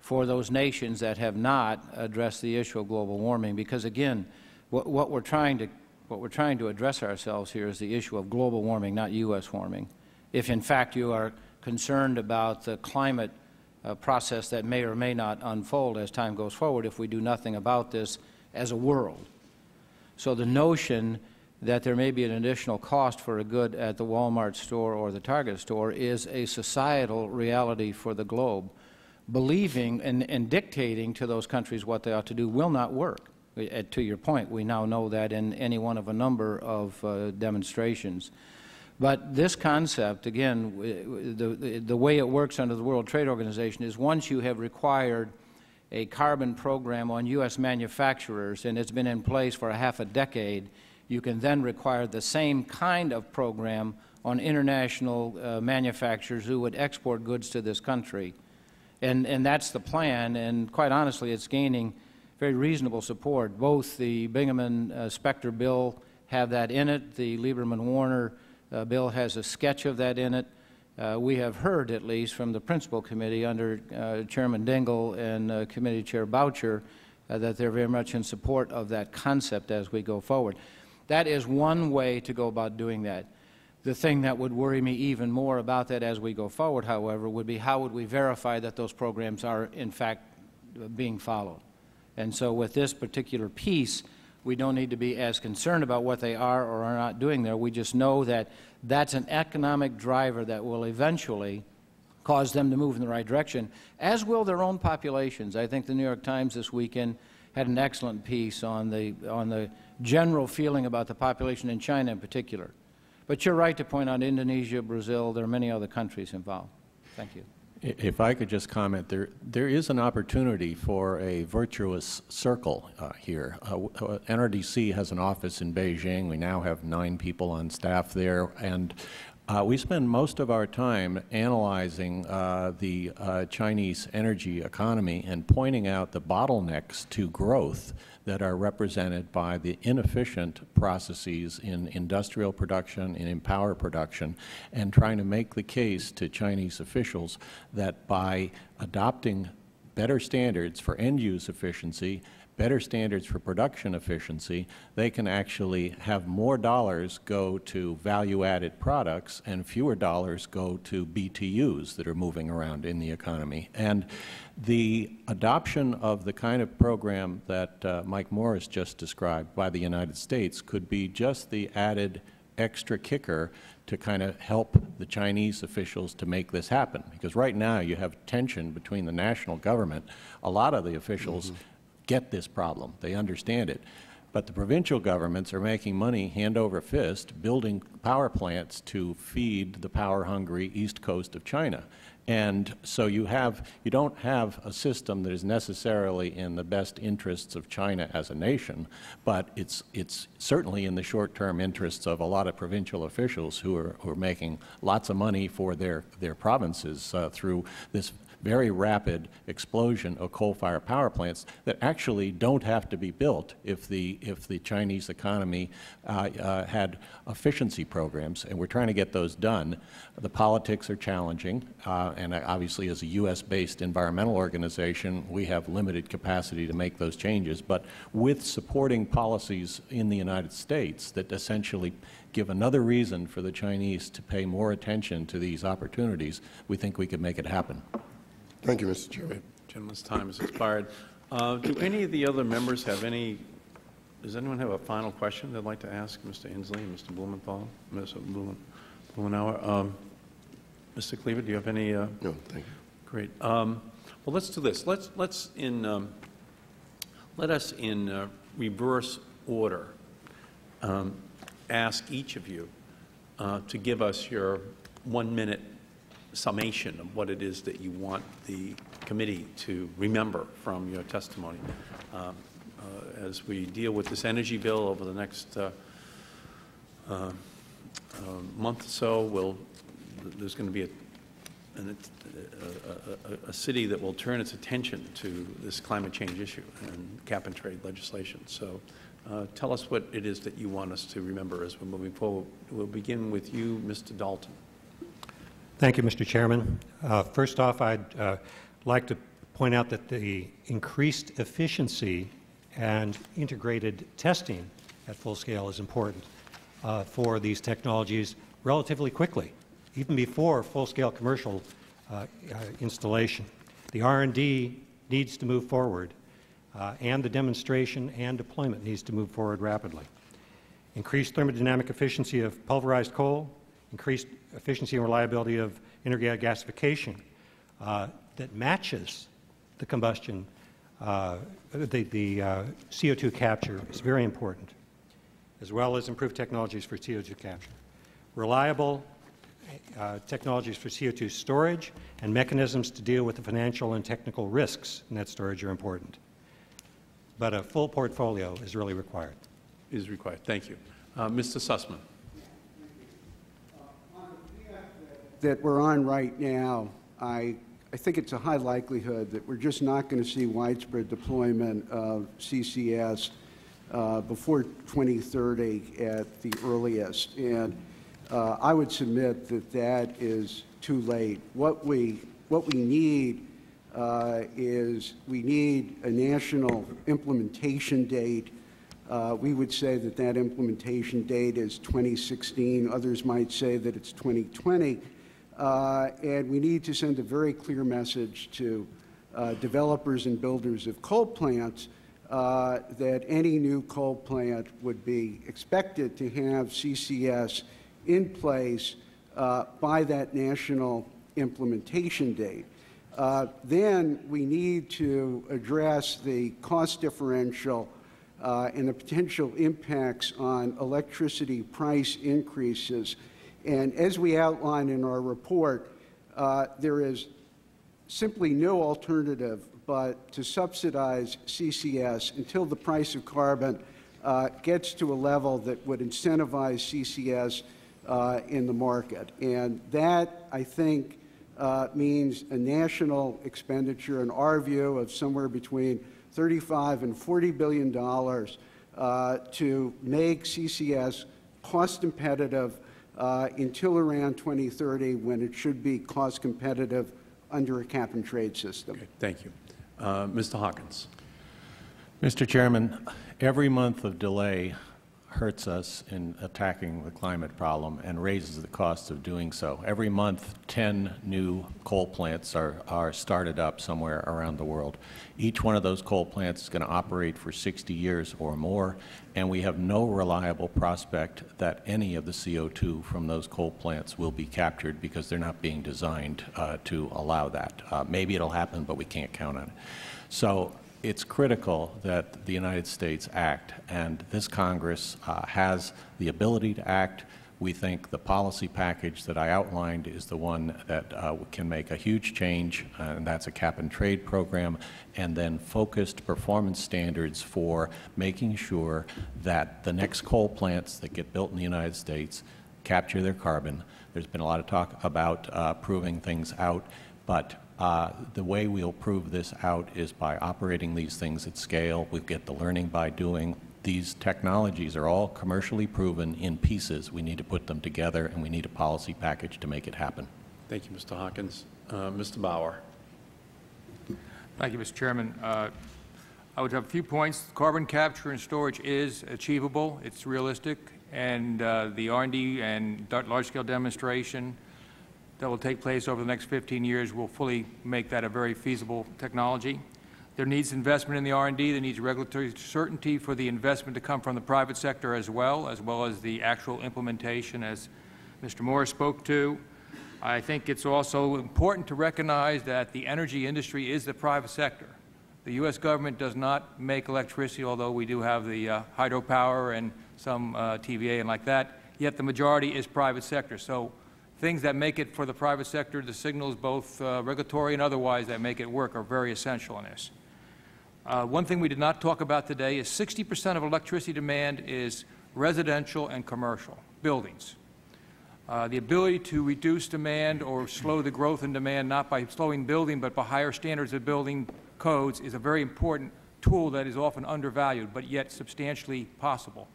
for those nations that have not addressed the issue of global warming. Because again, what, what we're trying to what we're trying to address ourselves here is the issue of global warming, not U.S. warming. If in fact you are concerned about the climate uh, process that may or may not unfold as time goes forward if we do nothing about this as a world. So the notion that there may be an additional cost for a good at the Walmart store or the Target store is a societal reality for the globe. Believing and, and dictating to those countries what they ought to do will not work. Uh, To your point, we now know that in any one of a number of uh, demonstrations. But this concept, again, the, the way it works under the World Trade Organization is once you have required a carbon program on U.S. manufacturers, and it's been in place for a half a decade, you can then require the same kind of program on international uh, manufacturers who would export goods to this country. And, and that's the plan, and quite honestly, it's gaining very reasonable support. Both the Bingaman uh, Specter bill have that in it. The Lieberman Warner uh, bill has a sketch of that in it. Uh, we have heard, at least, from the principal committee under uh, Chairman Dingell and uh, Committee Chair Boucher, uh, that they're very much in support of that concept as we go forward. That is one way to go about doing that. The thing that would worry me even more about that as we go forward, however, would be how would we verify that those programs are, in fact, being followed. And so with this particular piece, we don't need to be as concerned about what they are or are not doing there. We just know that that's an economic driver that will eventually cause them to move in the right direction, as will their own populations. I think the New York Times this weekend had an excellent piece on the, on the general feeling about the population in China in particular. But you're right to point out Indonesia, Brazil, there are many other countries involved. Thank you. If I could just comment, there, there is an opportunity for a virtuous circle uh, here. Uh, uh, NRDC has an office in Beijing. We now have nine people on staff there, and uh, we spend most of our time analyzing uh, the uh, Chinese energy economy and pointing out the bottlenecks to growth that are represented by the inefficient processes in industrial production and in power production, and trying to make the case to Chinese officials that by adopting better standards for end-use efficiency, better standards for production efficiency, they can actually have more dollars go to value-added products and fewer dollars go to BTUs that are moving around in the economy. And the adoption of the kind of program that uh, Mike Morris just described by the United States could be just the added extra kicker to kind of help the Chinese officials to make this happen. Because right now you have tension between the national government. A lot of the officials get this problem. They understand it. But the provincial governments are making money hand over fist building power plants to feed the power-hungry east coast of China. And so you have you don't have a system that is necessarily in the best interests of China as a nation, but it's it's certainly in the short-term interests of a lot of provincial officials who are who are making lots of money for their their provinces uh, through this very rapid explosion of coal-fired power plants that actually don't have to be built if the if the Chinese economy uh, uh, had efficiency programs, and we're trying to get those done. The politics are challenging, uh, and obviously, as a U.S.-based environmental organization, we have limited capacity to make those changes. But with supporting policies in the United States that essentially give another reason for the Chinese to pay more attention to these opportunities, we think we could make it happen. Thank you, Mr. Chairman. Gentleman's time has expired. Uh, Do any of the other members have any, does anyone have a final question they'd like to ask Mr. Inslee and Mr. Blumenthal, Mr. Blumen- Blumenauer? Um, Mr. Cleaver, do you have any? uh, No, thank you. Great. Um, Well, let's do this. Let's, let's in, um, let us in uh, reverse order um, ask each of you uh, to give us your one-minute summation of what it is that you want the committee to remember from your testimony. Um, uh, As we deal with this energy bill over the next uh, uh, uh, month or so, we'll, there's going to be a, an- a- a- a city that will turn its attention to this climate change issue and cap-and-trade legislation. So uh, tell us what it is that you want us to remember as we're moving forward. We'll begin with you, Mr. Dalton. Thank you, Mr. Chairman. Uh, First off, I'd uh, like to point out that the increased efficiency and integrated testing at full scale is important uh, for these technologies relatively quickly, even before full-scale commercial uh, uh, installation. The R&D needs to move forward, uh, and the demonstration and deployment needs to move forward rapidly. Increased thermodynamic efficiency of pulverized coal, increased efficiency and reliability of integrated gasification uh, that matches the combustion, uh, the, the uh, CO2 capture is very important, as well as improved technologies for CO2 capture. Reliable uh, technologies for CO2 storage and mechanisms to deal with the financial and technical risks in that storage are important. But a full portfolio is really required. Is required. Thank you. Uh, Mr. Sussman. That we're on right now, I, I think it's a high likelihood that we're just not going to see widespread deployment of CCS uh, before 2030 at the earliest. And uh, I would submit that that is too late. What we, what we need uh, is we need a national implementation date. Uh, we would say that that implementation date is 2016. Others might say that it's 2020. Uh, and we need to send a very clear message to uh, developers and builders of coal plants uh, that any new coal plant would be expected to have CCS in place uh, by that national implementation date. Uh, then we need to address the cost differential uh, and the potential impacts on electricity price increases and as we outline in our report, uh, there is simply no alternative but to subsidize CCS until the price of carbon uh, gets to a level that would incentivize CCS uh, in the market. And that, I think, uh, means a national expenditure, in our view, of somewhere between 35 and 40 billion dollars uh, to make CCS cost competitive uh, until around 2030 when it should be cost competitive under a cap and trade system. Okay, thank you. Uh, Mr. Hawkins. Mr. Chairman, every month of delay hurts us in attacking the climate problem and raises the cost of doing so. Every month, 10 new coal plants are, are started up somewhere around the world. Each one of those coal plants is going to operate for 60 years or more, and we have no reliable prospect that any of the CO2 from those coal plants will be captured because they're not being designed uh, to allow that. Uh, maybe it'll happen, but we can't count on it. So it's critical that the United States act, and this Congress uh, has the ability to act. We think the policy package that I outlined is the one that uh, can make a huge change, and that's a cap and trade program, and then focused performance standards for making sure that the next coal plants that get built in the United States capture their carbon. There's been a lot of talk about uh, proving things out, but uh, the way we'll prove this out is by operating these things at scale. We get the learning by doing. These technologies are all commercially proven in pieces. We need to put them together, and we need a policy package to make it happen. Thank you, Mr. Hawkins. Uh, Mr. Bauer. Thank you, Mr. Chairman. Uh, I would have a few points. Carbon capture and storage is achievable. It's realistic. And uh, the R&D and large-scale demonstration that will take place over the next 15 years will fully make that a very feasible technology. There needs investment in the R&D. There needs regulatory certainty for the investment to come from the private sector as well, as well as the actual implementation, as Mr. Moore spoke to. I think it's also important to recognize that the energy industry is the private sector. The U.S. government does not make electricity, although we do have the uh, hydropower and some uh, TVA and like that, yet the majority is private sector. So things that make it for the private sector, the signals, both uh, regulatory and otherwise, that make it work are very essential in this. Uh, One thing we did not talk about today is 60% of electricity demand is residential and commercial buildings. Uh, The ability to reduce demand or slow the growth in demand, not by slowing building, but by higher standards of building codes, is a very important tool that is often undervalued, but yet substantially possible.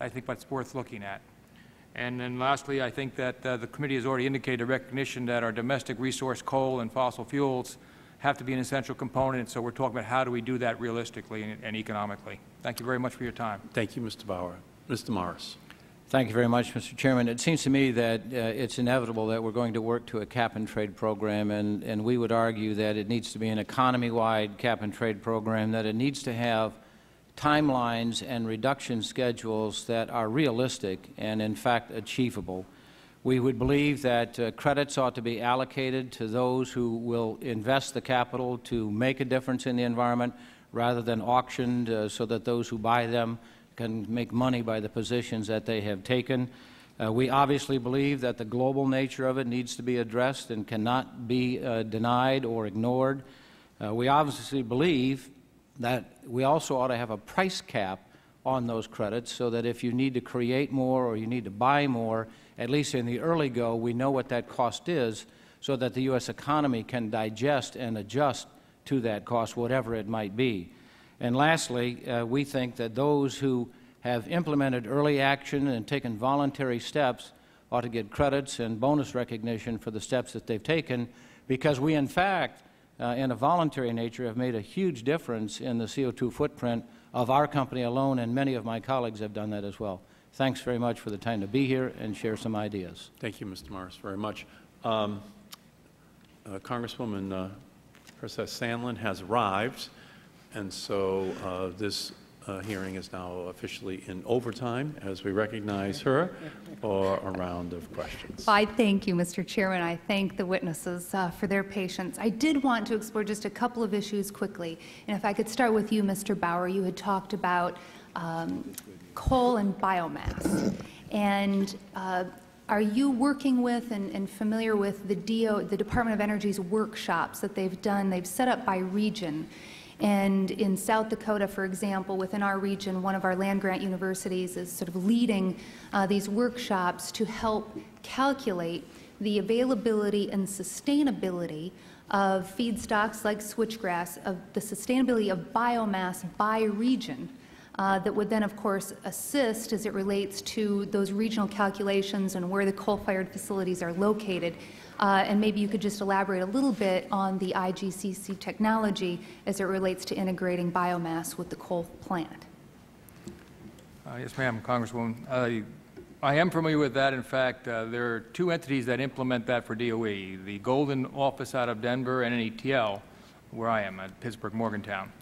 I think that's worth looking at. And then lastly, I think that uh, the committee has already indicated a recognition that our domestic resource, coal and fossil fuels, have to be an essential component, so we're talking about how do we do that realistically and, and economically. Thank you very much for your time. Thank you, Mr. Bauer. Mr. Morris. Thank you very much, Mr. Chairman. It seems to me that uh, it's inevitable that we're going to work to a cap-and-trade program, and, and we would argue that it needs to be an economy-wide cap-and-trade program, that it needs to have timelines and reduction schedules that are realistic and, in fact, achievable. We would believe that uh, credits ought to be allocated to those who will invest the capital to make a difference in the environment rather than auctioned uh, so that those who buy them can make money by the positions that they have taken. Uh, we obviously believe that the global nature of it needs to be addressed and cannot be uh, denied or ignored. Uh, we obviously believe that we also ought to have a price cap on those credits so that if you need to create more or you need to buy more, at least in the early go, we know what that cost is so that the U.S. economy can digest and adjust to that cost, whatever it might be. And lastly, uh, we think that those who have implemented early action and taken voluntary steps ought to get credits and bonus recognition for the steps that they've taken because we, in fact, uh, in a voluntary nature, have made a huge difference in the CO2 footprint of our company alone, and many of my colleagues have done that as well. Thanks very much for the time to be here and share some ideas. Thank you, Mr. Morris, very much. Um, uh, Congresswoman uh, Herseth Sandlin has arrived, and so uh, this uh, hearing is now officially in overtime as we recognize her for a round of questions. I thank you, Mr. Chairman. I thank the witnesses uh, for their patience. I did want to explore just a couple of issues quickly. And if I could start with you, Mr. Bauer, you had talked about um, coal and biomass. And uh, are you working with and, and familiar with the, DO, the Department of Energy's workshops that they've done? They've set up by region. And in South Dakota, for example, within our region, one of our land grant universities is sort of leading uh, these workshops to help calculate the availability and sustainability of feedstocks like switchgrass, of the sustainability of biomass by region. Uh, that would then, of course, assist as it relates to those regional calculations and where the coal-fired facilities are located uh, and maybe you could just elaborate a little bit on the IGCC technology as it relates to integrating biomass with the coal plant. Uh, yes, ma'am, Congresswoman. Uh, I am familiar with that. In fact, uh, there are two entities that implement that for DOE, the Golden Office out of Denver and NETL, where I am at Pittsburgh Morgantown.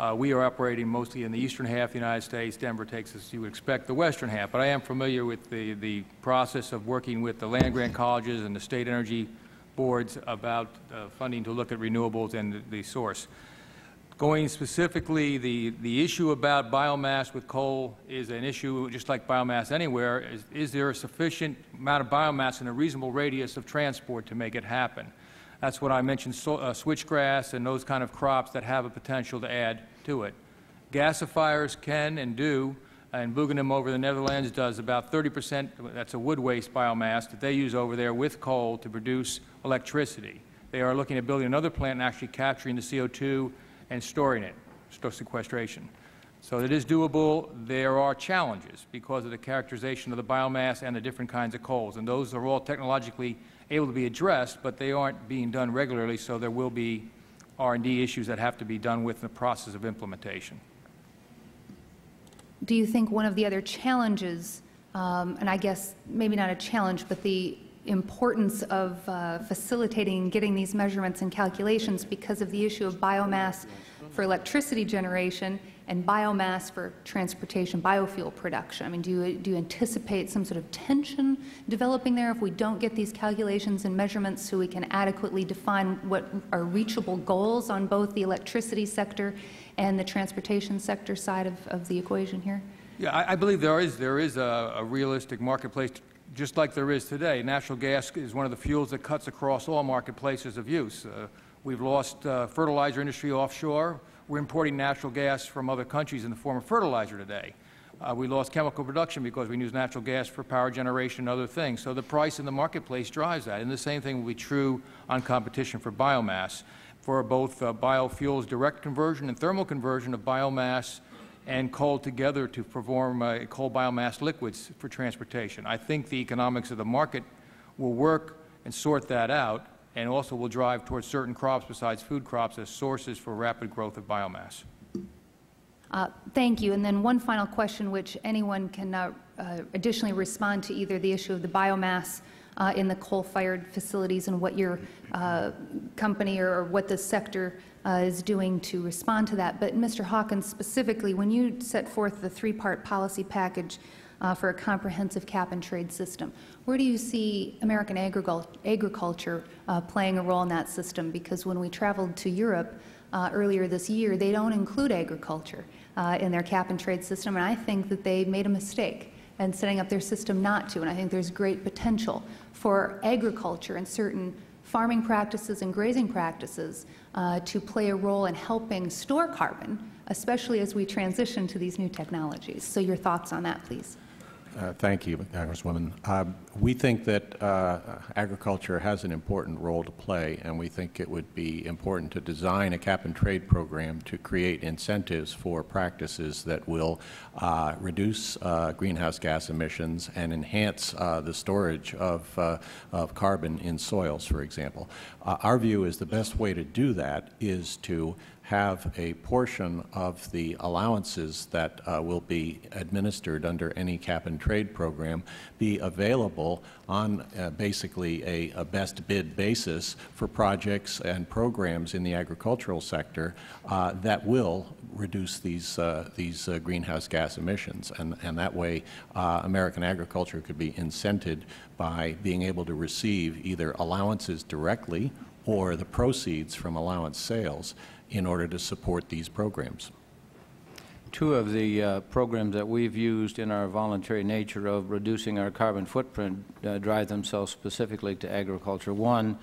Uh, we are operating mostly in the eastern half of the United States. Denver takes, as you would expect, the western half. But I am familiar with the, the process of working with the land grant colleges and the state energy boards about uh, funding to look at renewables and the, the source. Going specifically, the, the issue about biomass with coal is an issue just like biomass anywhere. Is, is there a sufficient amount of biomass in a reasonable radius of transport to make it happen? That's what I mentioned, so, uh, switchgrass and those kind of crops that have a potential to add to it. Gasifiers can and do, and Buggenum over the Netherlands does about 30 percent, that's a wood waste biomass that they use over there with coal to produce electricity. They are looking at building another plant and actually capturing the CO2 and storing it, sequestration. So it is doable. There are challenges because of the characterization of the biomass and the different kinds of coals, and those are all technologically able to be addressed, but they aren't being done regularly, so there will be R&D issues that have to be done with in the process of implementation. Do you think one of the other challenges, um, and I guess maybe not a challenge, but the importance of uh, facilitating getting these measurements and calculations because of the issue of biomass for electricity generation and biomass for transportation, biofuel production? I mean, do you, do you anticipate some sort of tension developing there if we don't get these calculations and measurements so we can adequately define what are reachable goals on both the electricity sector and the transportation sector side of, of the equation here? Yeah, I, I believe there is, there is a, a realistic marketplace just like there is today. Natural gas is one of the fuels that cuts across all marketplaces of use. Uh, we've lost uh, fertilizer industry offshore. We're importing natural gas from other countries in the form of fertilizer today. Uh, we lost chemical production because we use natural gas for power generation and other things. So the price in the marketplace drives that. And the same thing will be true on competition for biomass. For both uh, biofuels direct conversion and thermal conversion of biomass and coal together to perform uh, coal biomass liquids for transportation. I think the economics of the market will work and sort that out and also will drive towards certain crops besides food crops as sources for rapid growth of biomass. Uh, Thank you. And then one final question, which anyone can uh, uh, additionally respond to either the issue of the biomass uh, in the coal-fired facilities and what your uh, company or, or what the sector uh, is doing to respond to that. But Mr. Hawkins, specifically, when you set forth the three-part policy package uh, for a comprehensive cap-and-trade system, where do you see American agricul- agriculture uh, playing a role in that system? Because when we traveled to Europe uh, earlier this year, they don't include agriculture uh, in their cap-and-trade system, and I think that they made a mistake in setting up their system not to. And I think there's great potential for agriculture and certain farming practices and grazing practices uh, to play a role in helping store carbon, especially as we transition to these new technologies. So your thoughts on that, please. Uh, Thank you, Congresswoman. Uh, We think that uh, agriculture has an important role to play, and we think it would be important to design a cap-and-trade program to create incentives for practices that will uh, reduce uh, greenhouse gas emissions and enhance the storage of, of carbon in soils, for example. Our view is the best way to do that is to have a portion of the allowances that uh, will be administered under any cap-and-trade program be available on uh, basically a, a, best bid basis for projects and programs in the agricultural sector uh, that will reduce these, uh, these uh, greenhouse gas emissions. And, and that way, uh, American agriculture could be incented by being able to receive either allowances directly or the proceeds from allowance sales in order to support these programs. Two of the uh, programs that we've used in our voluntary nature of reducing our carbon footprint uh, drive themselves specifically to agriculture. One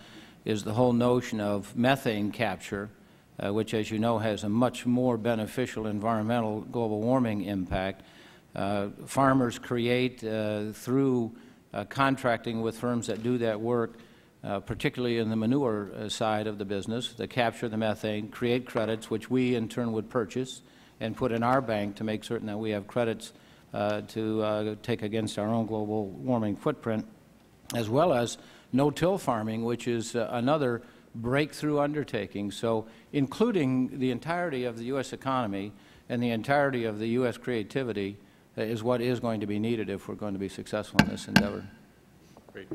is the whole notion of methane capture, uh, which, as you know, has a much more beneficial environmental global warming impact. Uh, farmers create, uh, through uh, contracting with firms that do that work, uh, particularly in the manure uh, side of the business, that capture the methane, create credits, which we in turn would purchase and put in our bank to make certain that we have credits uh, to uh, take against our own global warming footprint, as well as no-till farming, which is uh, another breakthrough undertaking. So including the entirety of the U.S. economy and the entirety of the U.S. creativity uh, is what is going to be needed if we're going to be successful in this endeavor. Great.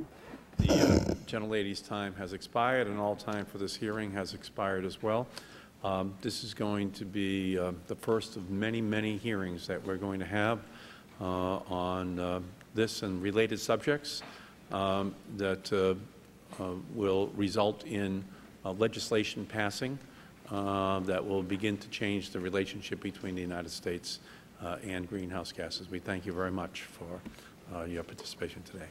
The uh, gentlelady's time has expired, and all time for this hearing has expired as well. Um, this is going to be uh, the first of many, many hearings that we're going to have uh, on uh, this and related subjects um, that uh, uh, will result in legislation passing that will begin to change the relationship between the United States and greenhouse gases. We thank you very much for your participation today.